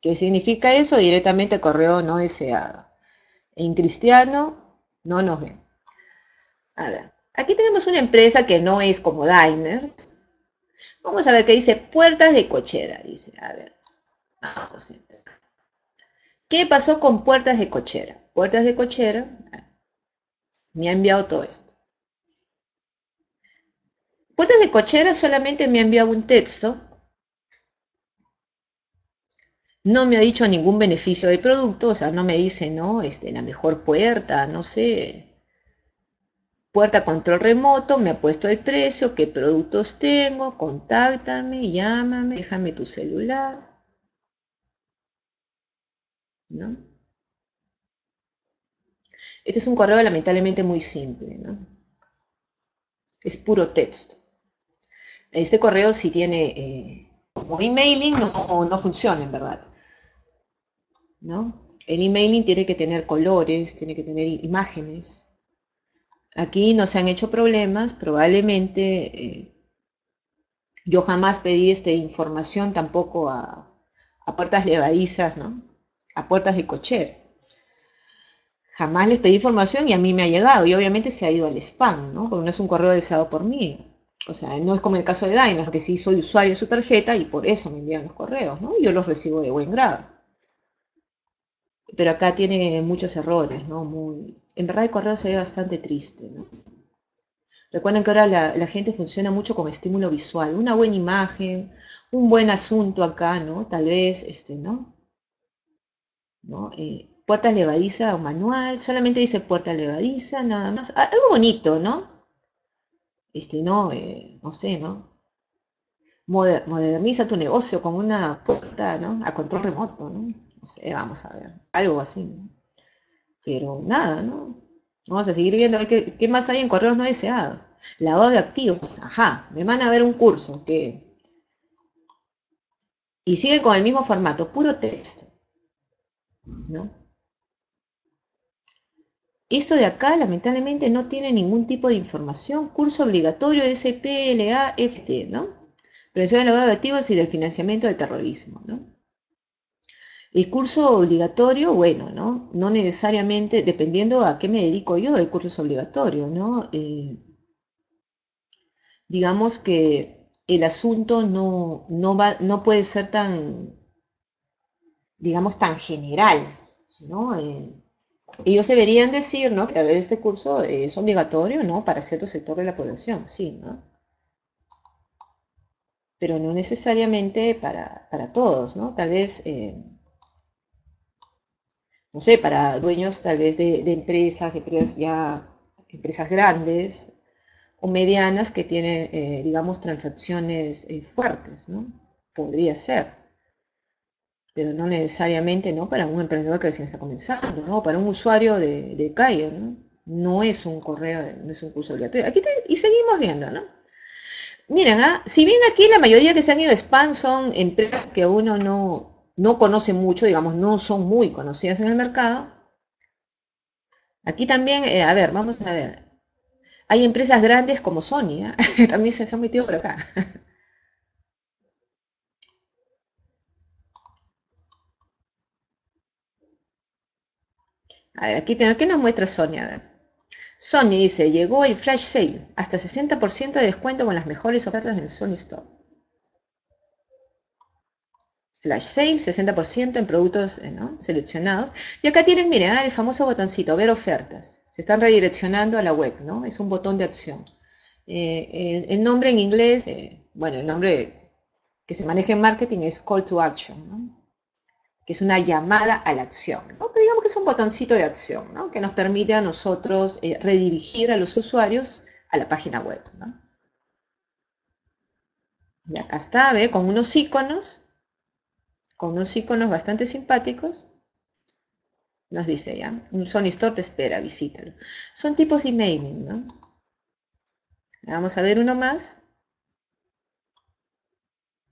S1: ¿Qué significa eso? Directamente correo no deseado. En cristiano no nos ven. A ver, aquí tenemos una empresa que no es como Diners. Vamos a ver qué dice puertas de cochera. Dice, a ver, vamos a. ¿Qué pasó con puertas de cochera? Puertas de cochera me ha enviado todo esto. Puertas de cochera solamente me ha enviado un texto. No me ha dicho ningún beneficio del producto, o sea, no me dice, no, este, la mejor puerta, no sé. Puerta control remoto, me ha puesto el precio, qué productos tengo, contáctame, llámame, déjame tu celular. ¿No? Este es un correo lamentablemente muy simple. Es puro texto. Este correo si tiene eh, como emailing no, no funciona en verdad. ¿No? El emailing tiene que tener colores, tiene que tener imágenes. Aquí no se han hecho problemas, probablemente eh, yo jamás pedí esta información tampoco a, a puertas levadizas, ¿no? A puertas de cochera. jamás les pedí información y a mí me ha llegado. Y obviamente se ha ido al spam, ¿no? Porque no es un correo deseado por mí. O sea, no es como el caso de Dynas, que sí soy usuario de su tarjeta y por eso me envían los correos, ¿no? Yo los recibo de buen grado. Pero acá tiene muchos errores, ¿no? Muy... En verdad el correo se ve bastante triste, ¿no? Recuerden que ahora la, gente funciona mucho con estímulo visual, una buena imagen, un buen asunto acá, ¿no? Tal vez, este, ¿no? ¿No? Eh, puertas levadiza o manual, solamente dice puerta levadiza, nada más. Algo bonito, ¿no? Este, no, eh, no sé, ¿no? moderniza tu negocio con una puerta, ¿no? A control remoto, ¿no? No sé, vamos a ver, algo así, ¿no? Pero nada, ¿no? Vamos a seguir viendo qué, más hay en correos no deseados. Lavado de activos, ajá, me van a ver un curso que... Y sigue con el mismo formato, puro texto. ¿No? Esto de acá, lamentablemente, no tiene ningún tipo de información. Curso obligatorio SPLA, FT, ¿no? Prevención del lavado de activos y del financiamiento del terrorismo, ¿no? El curso obligatorio, bueno, ¿no? No necesariamente, dependiendo a qué me dedico yo, el curso es obligatorio, ¿no? Eh, digamos que el asunto no, no, va, no puede ser tan, digamos, tan general, ¿no? Eh, ellos deberían decir, ¿no? Que este curso es obligatorio, ¿no? Para cierto sector de la población, sí, ¿no? Pero no necesariamente para, todos, ¿no? Tal vez... Eh, no sé, para dueños tal vez de, empresas, de empresas ya, empresas grandes o medianas que tienen, eh, digamos, transacciones eh, fuertes, ¿no? Podría ser, pero no necesariamente, ¿no? Para un emprendedor que recién está comenzando, ¿no? Para un usuario de, de calle, ¿no? No es un correo, no es un curso obligatorio. Aquí y seguimos viendo, ¿no? Miren, ¿ah? si bien aquí la mayoría que se han ido a spam son empresas que uno no, no conocen mucho, digamos, no son muy conocidas en el mercado. Aquí también, eh, a ver, vamos a ver. Hay empresas grandes como Sony, ¿eh? también se, han metido por acá. A ver, aquí tenemos, ¿qué nos muestra Sony? Sony dice, llegó el flash sale, hasta 60% de descuento con las mejores ofertas en Sony Store. Flash Sale, 60% en productos eh, seleccionados. Y acá tienen, miren, ah, el famoso botoncito, ver ofertas. Se están redireccionando a la web, ¿no? Es un botón de acción. Eh, el, nombre en inglés, eh, bueno, el nombre que se maneja en marketing es Call to Action. Que es una llamada a la acción. Pero digamos que es un botoncito de acción, ¿no? que nos permite a nosotros redirigir a los usuarios a la página web. Y acá está, ¿ve? Con unos iconos con unos iconos bastante simpáticos, nos dice ya, un Sony Store te espera, visítalo. Son tipos de emailing, ¿no? Vamos a ver uno más.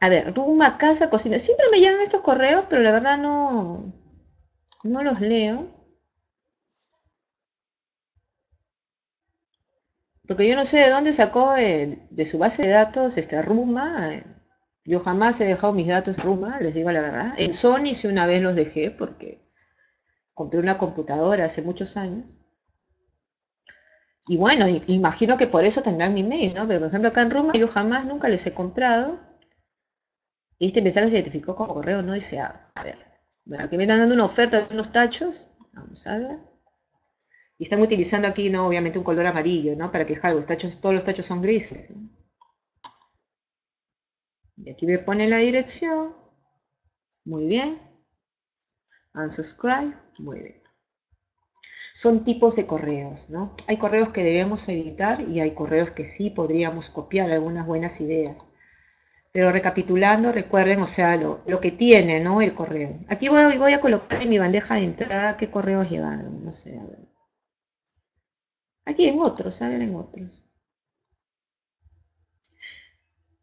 S1: A ver, Ruma, casa, cocina. Siempre me llegan estos correos, pero la verdad no, no los leo. Porque yo no sé de dónde sacó de, de su base de datos este Ruma yo jamás he dejado mis datos Ruma, les digo la verdad. En Sony sí una vez los dejé porque compré una computadora hace muchos años. Y bueno, imagino que por eso tendrán mi mail, ¿no? Pero por ejemplo acá en Ruma yo jamás, nunca les he comprado. Y este mensaje se identificó como correo no deseado. A ver, bueno, aquí me están dando una oferta de unos tachos. Vamos a ver. Y están utilizando aquí, ¿no? Obviamente un color amarillo, ¿no? Para que los tachos, todos los tachos son grises. Y aquí me pone la dirección. Muy bien. Unsubscribe. Muy bien. Son tipos de correos, ¿no? Hay correos que debemos evitar y hay correos que sí podríamos copiar algunas buenas ideas. Pero recapitulando, recuerden, o sea, lo, que tiene, ¿no? El correo. Aquí voy, voy, a colocar en mi bandeja de entrada qué correos llevaron, no sé, a ver. Aquí en otros, a ver, en otros.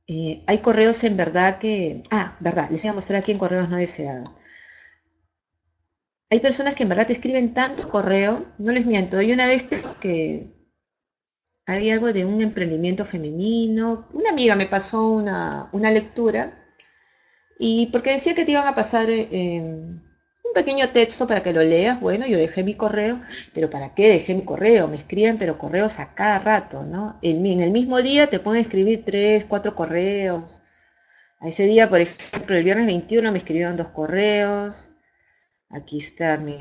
S1: Eh, hay correos en verdad que... Ah, verdad, les voy a mostrar aquí en correos no deseados. Hay personas que en verdad te escriben tanto correo, no les miento, yo una vez que había algo de un emprendimiento femenino, una amiga me pasó una, lectura, y porque decía que te iban a pasar, eh, un pequeño texto para que lo leas. Bueno, yo dejé mi correo, pero ¿para qué dejé mi correo? Me escriben, pero correos a cada rato, ¿no? en el mismo día te pueden escribir tres, cuatro correos. A ese día, por ejemplo, el viernes 21 me escribieron dos correos. Aquí está mi,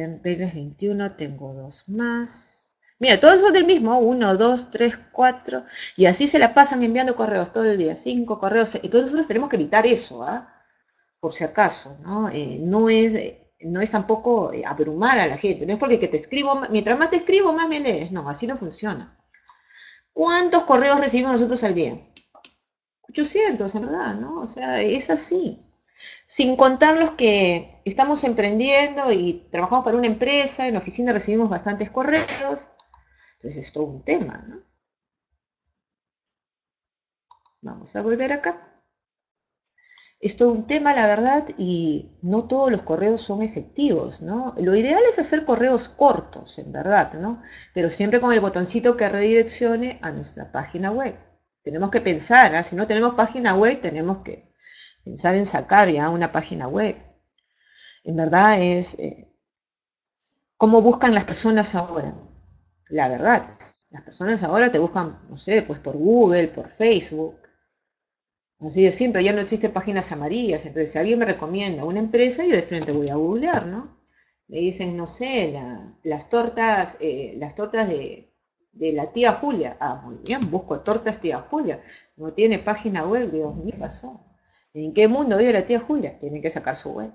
S1: el viernes 21, tengo dos más. Mira, todos son del mismo, uno, dos, tres, cuatro, y así se la pasan enviando correos todo el día, cinco correos. Entonces nosotros tenemos que evitar eso, ¿ah? por si acaso, ¿no? Eh, no, es, no es tampoco eh, abrumar a la gente, no es porque que te escribo, mientras más te escribo, más me lees, no, así no funciona. ¿Cuántos correos recibimos nosotros al día? 800, en verdad, ¿no? O sea, es así. Sin contar los que estamos emprendiendo y trabajamos para una empresa, en la oficina recibimos bastantes correos. Entonces es todo un tema, ¿no? Vamos a volver acá. Es todo un tema, la verdad, y no todos los correos son efectivos, ¿no? Lo ideal es hacer correos cortos, en verdad, ¿no? Pero siempre con el botoncito que redireccione a nuestra página web. Tenemos que pensar, ¿ah? si no tenemos página web, tenemos que pensar en sacar ya una página web. En verdad es eh, cómo buscan las personas ahora. La verdad, las personas ahora te buscan, no sé, pues por Google, por Facebook, Así de siempre, ya no existen páginas amarillas. Entonces, si alguien me recomienda una empresa, yo de frente voy a googlear, ¿no? Me dicen, no sé, las tortas, eh, las tortas de, la tía Julia. Ah, muy bien, busco tortas tía Julia. No tiene página web, Dios mío, ¿qué pasó? ¿En qué mundo vive la tía Julia? Tiene que sacar su web.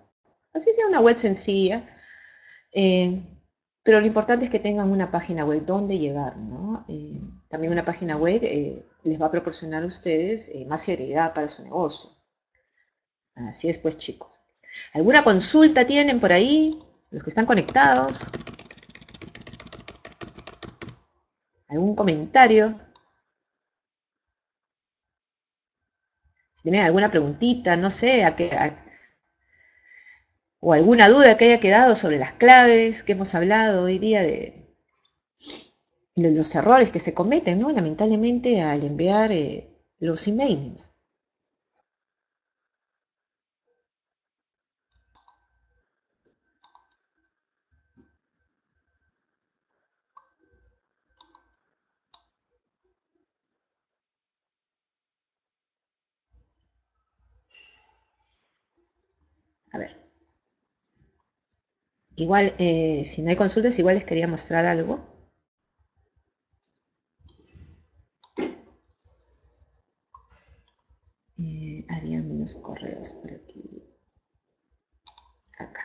S1: Así sea una web sencilla. Eh, pero lo importante es que tengan una página web donde llegar, ¿no? Eh, también una página web eh, les va a proporcionar a ustedes eh, más seriedad para su negocio. Así es, pues, chicos. ¿Alguna consulta tienen por ahí? Los que están conectados. ¿Algún comentario? Si tienen alguna preguntita, no sé, a qué, o alguna duda que haya quedado sobre las claves que hemos hablado hoy día de, los errores que se cometen, ¿no? Lamentablemente al enviar eh, los emails. A ver. Igual, eh, si no hay consultas, igual les quería mostrar algo. Eh, había unos correos por aquí. Acá.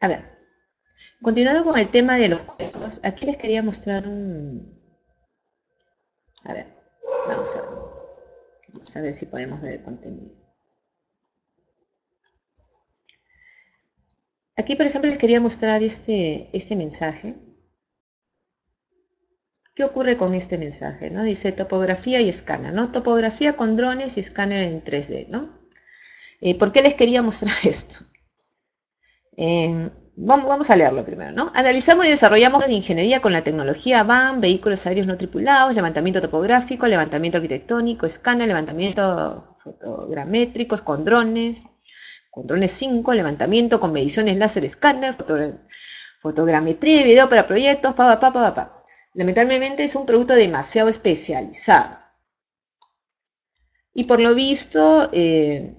S1: A ver, Continuando con el tema de los juegos, aquí les quería mostrar un... A ver, vamos a ver. Vamos a ver si podemos ver el contenido. Aquí, por ejemplo, les quería mostrar este, este mensaje. ¿Qué ocurre con este mensaje? ¿no? Dice topografía y escáner, ¿no? Topografía con drones y escáner en 3D, ¿no? Eh, ¿Por qué les quería mostrar esto? Vamos, a leerlo primero, ¿no? Analizamos y desarrollamos de ingeniería con la tecnología BAM, vehículos aéreos no tripulados, levantamiento topográfico, levantamiento arquitectónico, escáner, levantamiento fotogramétricos con drones, con drones 5, levantamiento con mediciones láser escáner, fotogrametría y video para proyectos, pa, pa, pa, pa, Lamentablemente es un producto demasiado especializado. Y por lo visto, eh,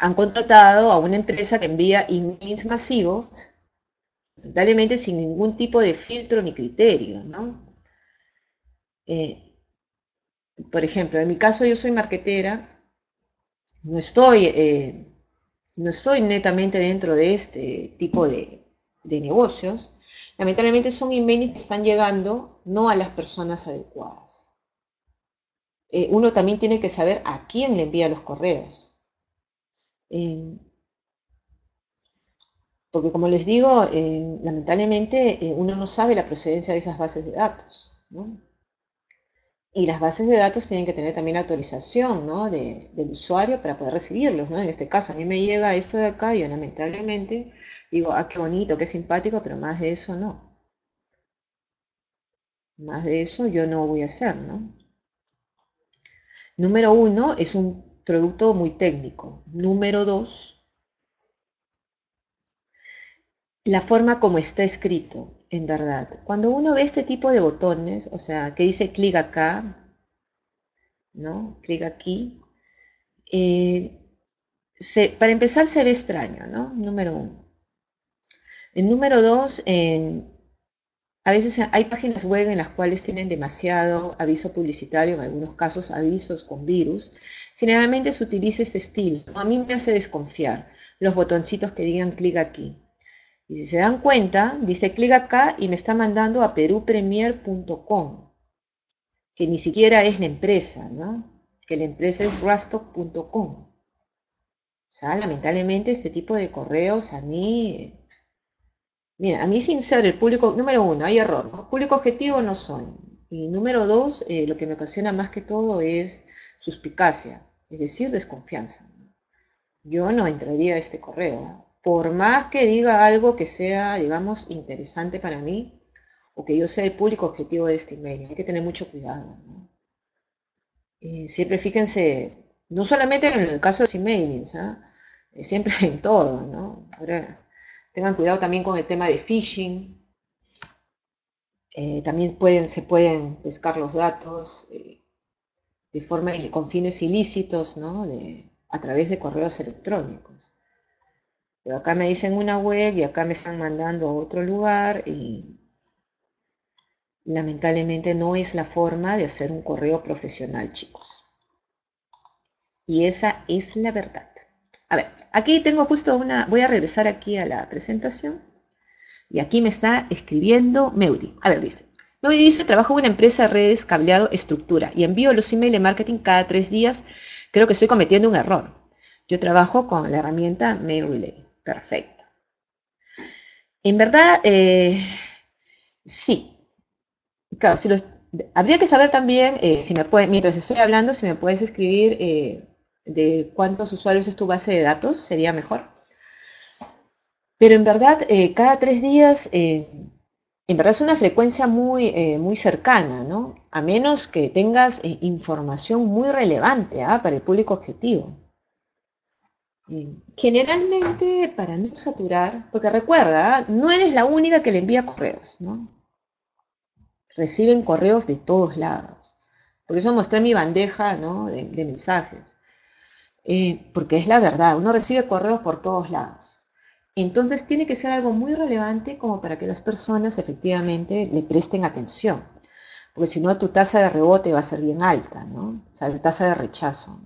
S1: han contratado a una empresa que envía emails masivos, lamentablemente sin ningún tipo de filtro ni criterio, ¿no? Eh, por ejemplo, en mi caso yo soy marquetera, no estoy, eh, no estoy netamente dentro de este tipo de, negocios, lamentablemente son emails que están llegando no a las personas adecuadas. Eh, uno también tiene que saber a quién le envía los correos. Eh, porque como les digo, eh, lamentablemente eh, uno no sabe la procedencia de esas bases de datos. Y las bases de datos tienen que tener también autorización ¿no? del usuario para poder recibirlos. ¿no? En este caso, a mí me llega esto de acá y yo lamentablemente digo, ah, qué bonito, qué simpático, pero más de eso no. Más de eso yo no voy a hacer, ¿no? Número uno, es un producto muy técnico. Número dos, la forma como está escrito, en verdad. Cuando uno ve este tipo de botones, o sea, que dice clic acá, ¿no? Clic aquí. Eh, para empezar se ve extraño, ¿no? Número uno. En número dos, a veces hay páginas web en las cuales tienen demasiado aviso publicitario, en algunos casos avisos con virus. Generalmente se utiliza este estilo. A mí me hace desconfiar los botoncitos que digan clic aquí. Y si se dan cuenta, dice clic acá y me está mandando a perupremier.com, que ni siquiera es la empresa, ¿no? Que la empresa es rastock.com. O sea, lamentablemente este tipo de correos a mí, mira, a mí sin ser el público, número uno, hay error. Público objetivo no soy. Y número dos, eh, lo que me ocasiona más que todo es suspicacia, es decir, desconfianza. Yo no entraría a este correo por más que diga algo que sea, digamos, interesante para mí, o que yo sea el público objetivo de este email, hay que tener mucho cuidado. Eh, siempre fíjense, no solamente en el caso de los emailings, ¿ah? eh, siempre en todo, ¿no? Tengan cuidado también con el tema de phishing. Eh, también se pueden pescar los datos de forma con fines ilícitos, ¿no? a través de correos electrónicos. Pero acá me dicen una web y acá me están mandando a otro lugar y lamentablemente no es la forma de hacer un correo profesional, chicos. Y esa es la verdad. A ver, aquí tengo justo una, voy a regresar aquí a la presentación. Y aquí me está escribiendo Meudi. A ver, dice. Meudi dice, trabajo en una empresa de redes, cableado, estructura y envío los emails de marketing cada tres días. Creo que estoy cometiendo un error. Yo trabajo con la herramienta Mail Relay. Perfecto. En verdad, eh, sí. Claro, si habría que saber también, eh, si me puede, mientras estoy hablando, si me puedes escribir eh, de cuántos usuarios es tu base de datos, sería mejor. Pero en verdad, cada tres días, en verdad es una frecuencia muy, muy cercana, ¿no? A menos que tengas información muy relevante ¿ah? para el público objetivo. Generalmente, para no saturar, porque recuerda, no eres la única que le envía correos, ¿no? Reciben correos de todos lados. Por eso mostré mi bandeja ¿no? de, mensajes. Eh, porque es la verdad, uno recibe correos por todos lados. Entonces tiene que ser algo muy relevante como para que las personas efectivamente le presten atención. Porque si no, tu tasa de rebote va a ser bien alta, ¿no? O sea, la tasa de rechazo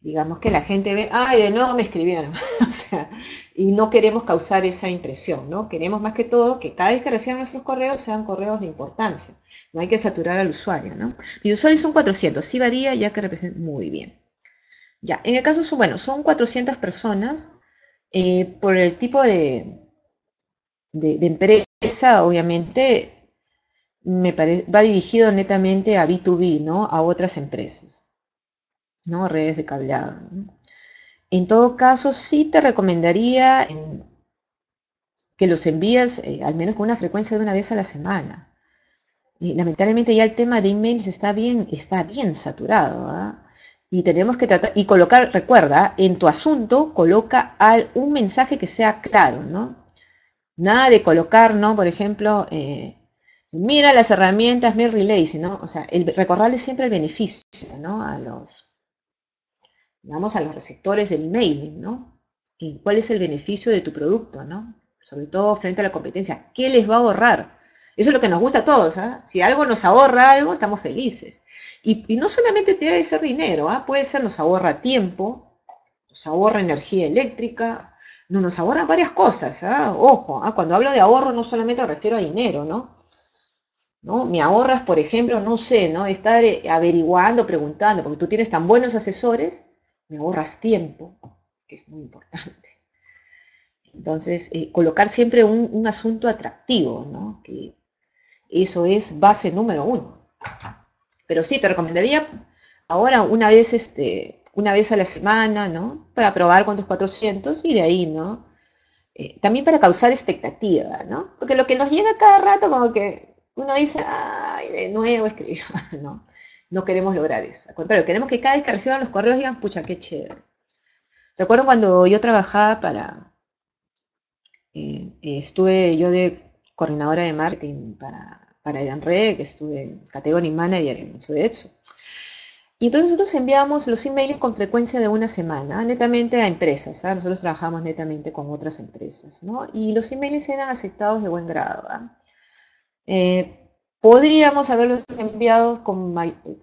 S1: digamos que la gente ve, ay, de nuevo me escribieron, o sea, y no queremos causar esa impresión, ¿no? Queremos más que todo que cada vez que reciban nuestros correos sean correos de importancia, no hay que saturar al usuario, ¿no? Mi usuario son 400, sí varía ya que representa muy bien. Ya, en el caso, bueno, son 400 personas, eh, por el tipo de, de, empresa, obviamente, me va dirigido netamente a B2B, ¿no? A otras empresas. ¿no? Redes de cableado. En todo caso, sí te recomendaría que los envíes eh, al menos con una frecuencia de una vez a la semana. Lamentablemente ya el tema de emails está bien, está bien saturado. ¿ah? Y tenemos que tratar, y colocar, recuerda, en tu asunto coloca un mensaje que sea claro, ¿no? Nada de colocar, ¿no? Por ejemplo, eh, mira las herramientas Mail Relay, ¿no? O sea, el, recordarles siempre el beneficio, ¿no? A los, digamos, a los receptores del emailing, ¿no? ¿Y cuál es el beneficio de tu producto, ¿no? Sobre todo frente a la competencia. ¿Qué les va a ahorrar? Eso es lo que nos gusta a todos, ¿ah? Si algo nos ahorra algo, estamos felices. Y, no solamente te debe ser dinero, ¿ah? Puede ser nos ahorra tiempo, nos ahorra energía eléctrica, no, nos ahorra varias cosas, ¿ah? Ojo, cuando hablo de ahorro no solamente me refiero a dinero, ¿no? ¿no? Me ahorras, por ejemplo, no sé, ¿no? Estar eh, averiguando, preguntando, porque tú tienes tan buenos asesores me ahorras tiempo, que es muy importante. Entonces, eh, colocar siempre un, asunto atractivo, ¿no? Que eso es base número uno. Pero sí, te recomendaría ahora una vez, este, una vez a la semana, ¿no? Para probar con tus 400 y de ahí, ¿no? Eh, también para causar expectativa, ¿no? Porque lo que nos llega cada rato como que uno dice, ay, de nuevo escribo, no, no queremos lograr eso. Al contrario, queremos que cada vez que reciban los correos digan, pucha, qué chévere. Recuerdo cuando yo trabajaba para, eh, estuve yo de coordinadora de marketing para, para Edanred, que estuve Category Manager en Sudetsu. Y entonces nosotros enviamos los emails con frecuencia de una semana, netamente a empresas. ¿ah? Nosotros trabajamos netamente con otras empresas, ¿no? Y los emails eran aceptados de buen grado. ¿ah? Eh, podríamos haberlos enviado con,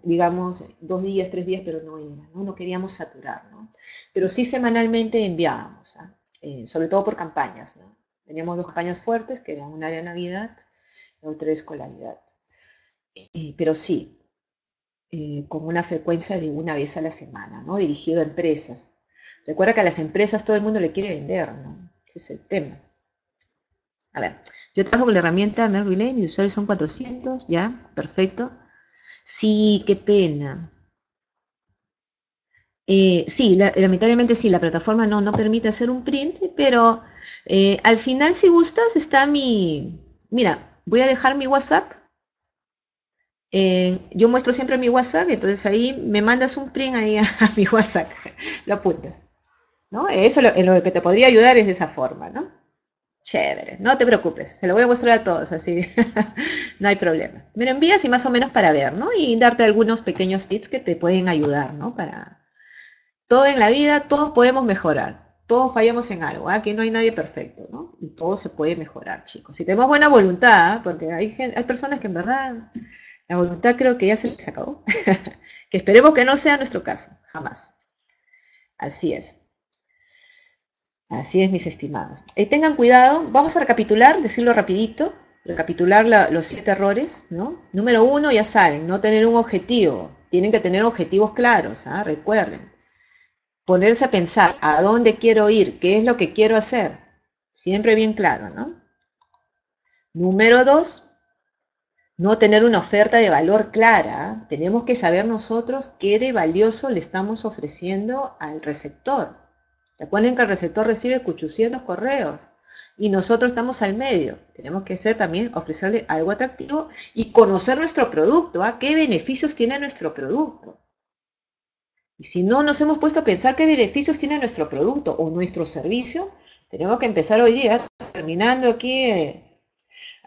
S1: digamos, dos días, tres días, pero no era, ¿no? No queríamos saturar, ¿no? Pero sí semanalmente enviábamos, ¿ah? eh, sobre todo por campañas, ¿no? Teníamos dos campañas fuertes, que eran una de Navidad y otra escolaridad. Eh, pero sí, eh, con una frecuencia de una vez a la semana, ¿no? Dirigido a empresas. Recuerda que a las empresas todo el mundo le quiere vender, ¿no? Ese es el tema. A ver, yo trabajo con la herramienta Mer Relay, mis usuarios son 400, ya, perfecto. Sí, qué pena. Eh, sí, lamentablemente sí, la plataforma no, no permite hacer un print, pero eh, al final si gustas está mi... Mira, voy a dejar mi WhatsApp eh, yo muestro siempre mi WhatsApp, entonces ahí me mandas un print ahí a, mi WhatsApp, lo apuntas. ¿no? Eso es lo, que te podría ayudar es de esa forma, ¿no? Chévere, no te preocupes, se lo voy a mostrar a todos, así no hay problema. Me lo envías y más o menos para ver, ¿no? Y darte algunos pequeños tips que te pueden ayudar, ¿no? Para todo en la vida, todos podemos mejorar, todos fallamos en algo, aquí ¿ah? no hay nadie perfecto, ¿no? Y todo se puede mejorar, chicos. Si tenemos buena voluntad, porque hay, hay personas que en verdad la voluntad creo que ya se les acabó. que esperemos que no sea nuestro caso, jamás. Así es. Así es, mis estimados. Eh, tengan cuidado, vamos a recapitular, decirlo rapidito, recapitular los siete errores, ¿no? Número uno, ya saben, no tener un objetivo. Tienen que tener objetivos claros, ¿ah? recuerden. Ponerse a pensar, ¿a dónde quiero ir? ¿Qué es lo que quiero hacer? Siempre bien claro, ¿no? Número dos, no tener una oferta de valor clara, tenemos que saber nosotros qué de valioso le estamos ofreciendo al receptor. Recuerden que el receptor recibe 800 correos y nosotros estamos al medio. Tenemos que ser también ofrecerle algo atractivo y conocer nuestro producto, ¿a ¿ah? qué beneficios tiene nuestro producto. Y si no nos hemos puesto a pensar qué beneficios tiene nuestro producto o nuestro servicio, tenemos que empezar hoy día, terminando aquí eh,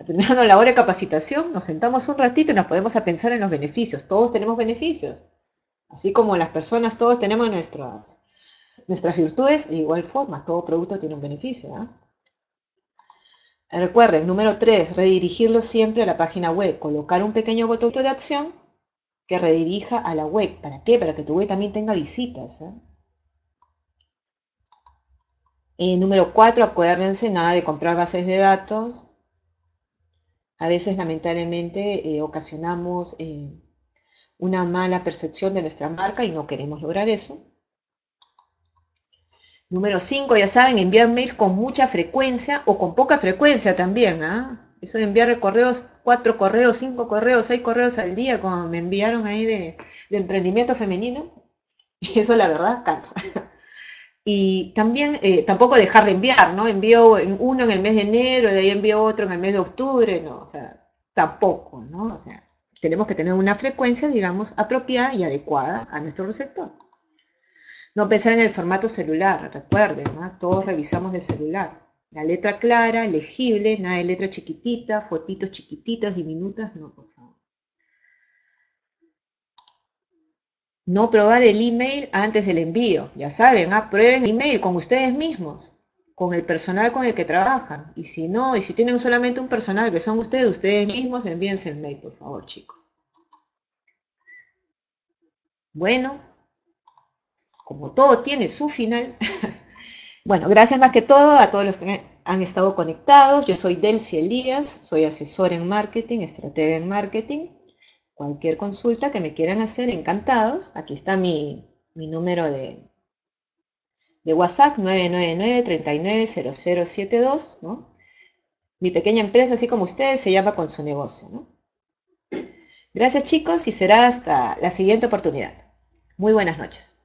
S1: terminando la hora de capacitación, nos sentamos un ratito y nos podemos a pensar en los beneficios. Todos tenemos beneficios. Así como las personas, todos tenemos nuestras, nuestras virtudes, de igual forma, todo producto tiene un beneficio. ¿ah? Recuerden, número 3, redirigirlo siempre a la página web. Colocar un pequeño botón de acción que redirija a la web. ¿Para qué? Para que tu web también tenga visitas. ¿ah? número 4, acuérdense, nada de comprar bases de datos, a veces, lamentablemente, eh, ocasionamos eh, una mala percepción de nuestra marca y no queremos lograr eso. Número 5, ya saben, enviar mails con mucha frecuencia o con poca frecuencia también. ¿ah? Eso de enviar correos, cuatro correos, cinco correos, seis correos al día, como me enviaron ahí de, emprendimiento femenino, eso la verdad cansa. Y también eh, tampoco dejar de enviar, ¿no? Envío uno en el mes de enero, de ahí envío otro en el mes de octubre, no, o sea, tampoco, ¿no? O sea, tenemos que tener una frecuencia, digamos, apropiada y adecuada a nuestro receptor. No pensar en el formato celular, recuerden, ¿no? Todos revisamos el celular. La letra clara, legible, nada de letra chiquitita, fotitos chiquititas, diminutas, no, por favor. No probar el email antes del envío. Ya saben, ah, prueben el email con ustedes mismos, con el personal con el que trabajan. Y si no, y si tienen solamente un personal que son ustedes, ustedes mismos, envíense el mail, por favor, chicos. Bueno, como todo tiene su final. bueno, gracias más que todo a todos los que han estado conectados. Yo soy Delcy Elías, soy asesor en marketing, estratega en marketing cualquier consulta que me quieran hacer, encantados. Aquí está mi, número de, de WhatsApp, 999-390072, ¿no? Mi pequeña empresa, así como ustedes, se llama con su negocio, ¿no? Gracias chicos y será hasta la siguiente oportunidad. Muy buenas noches.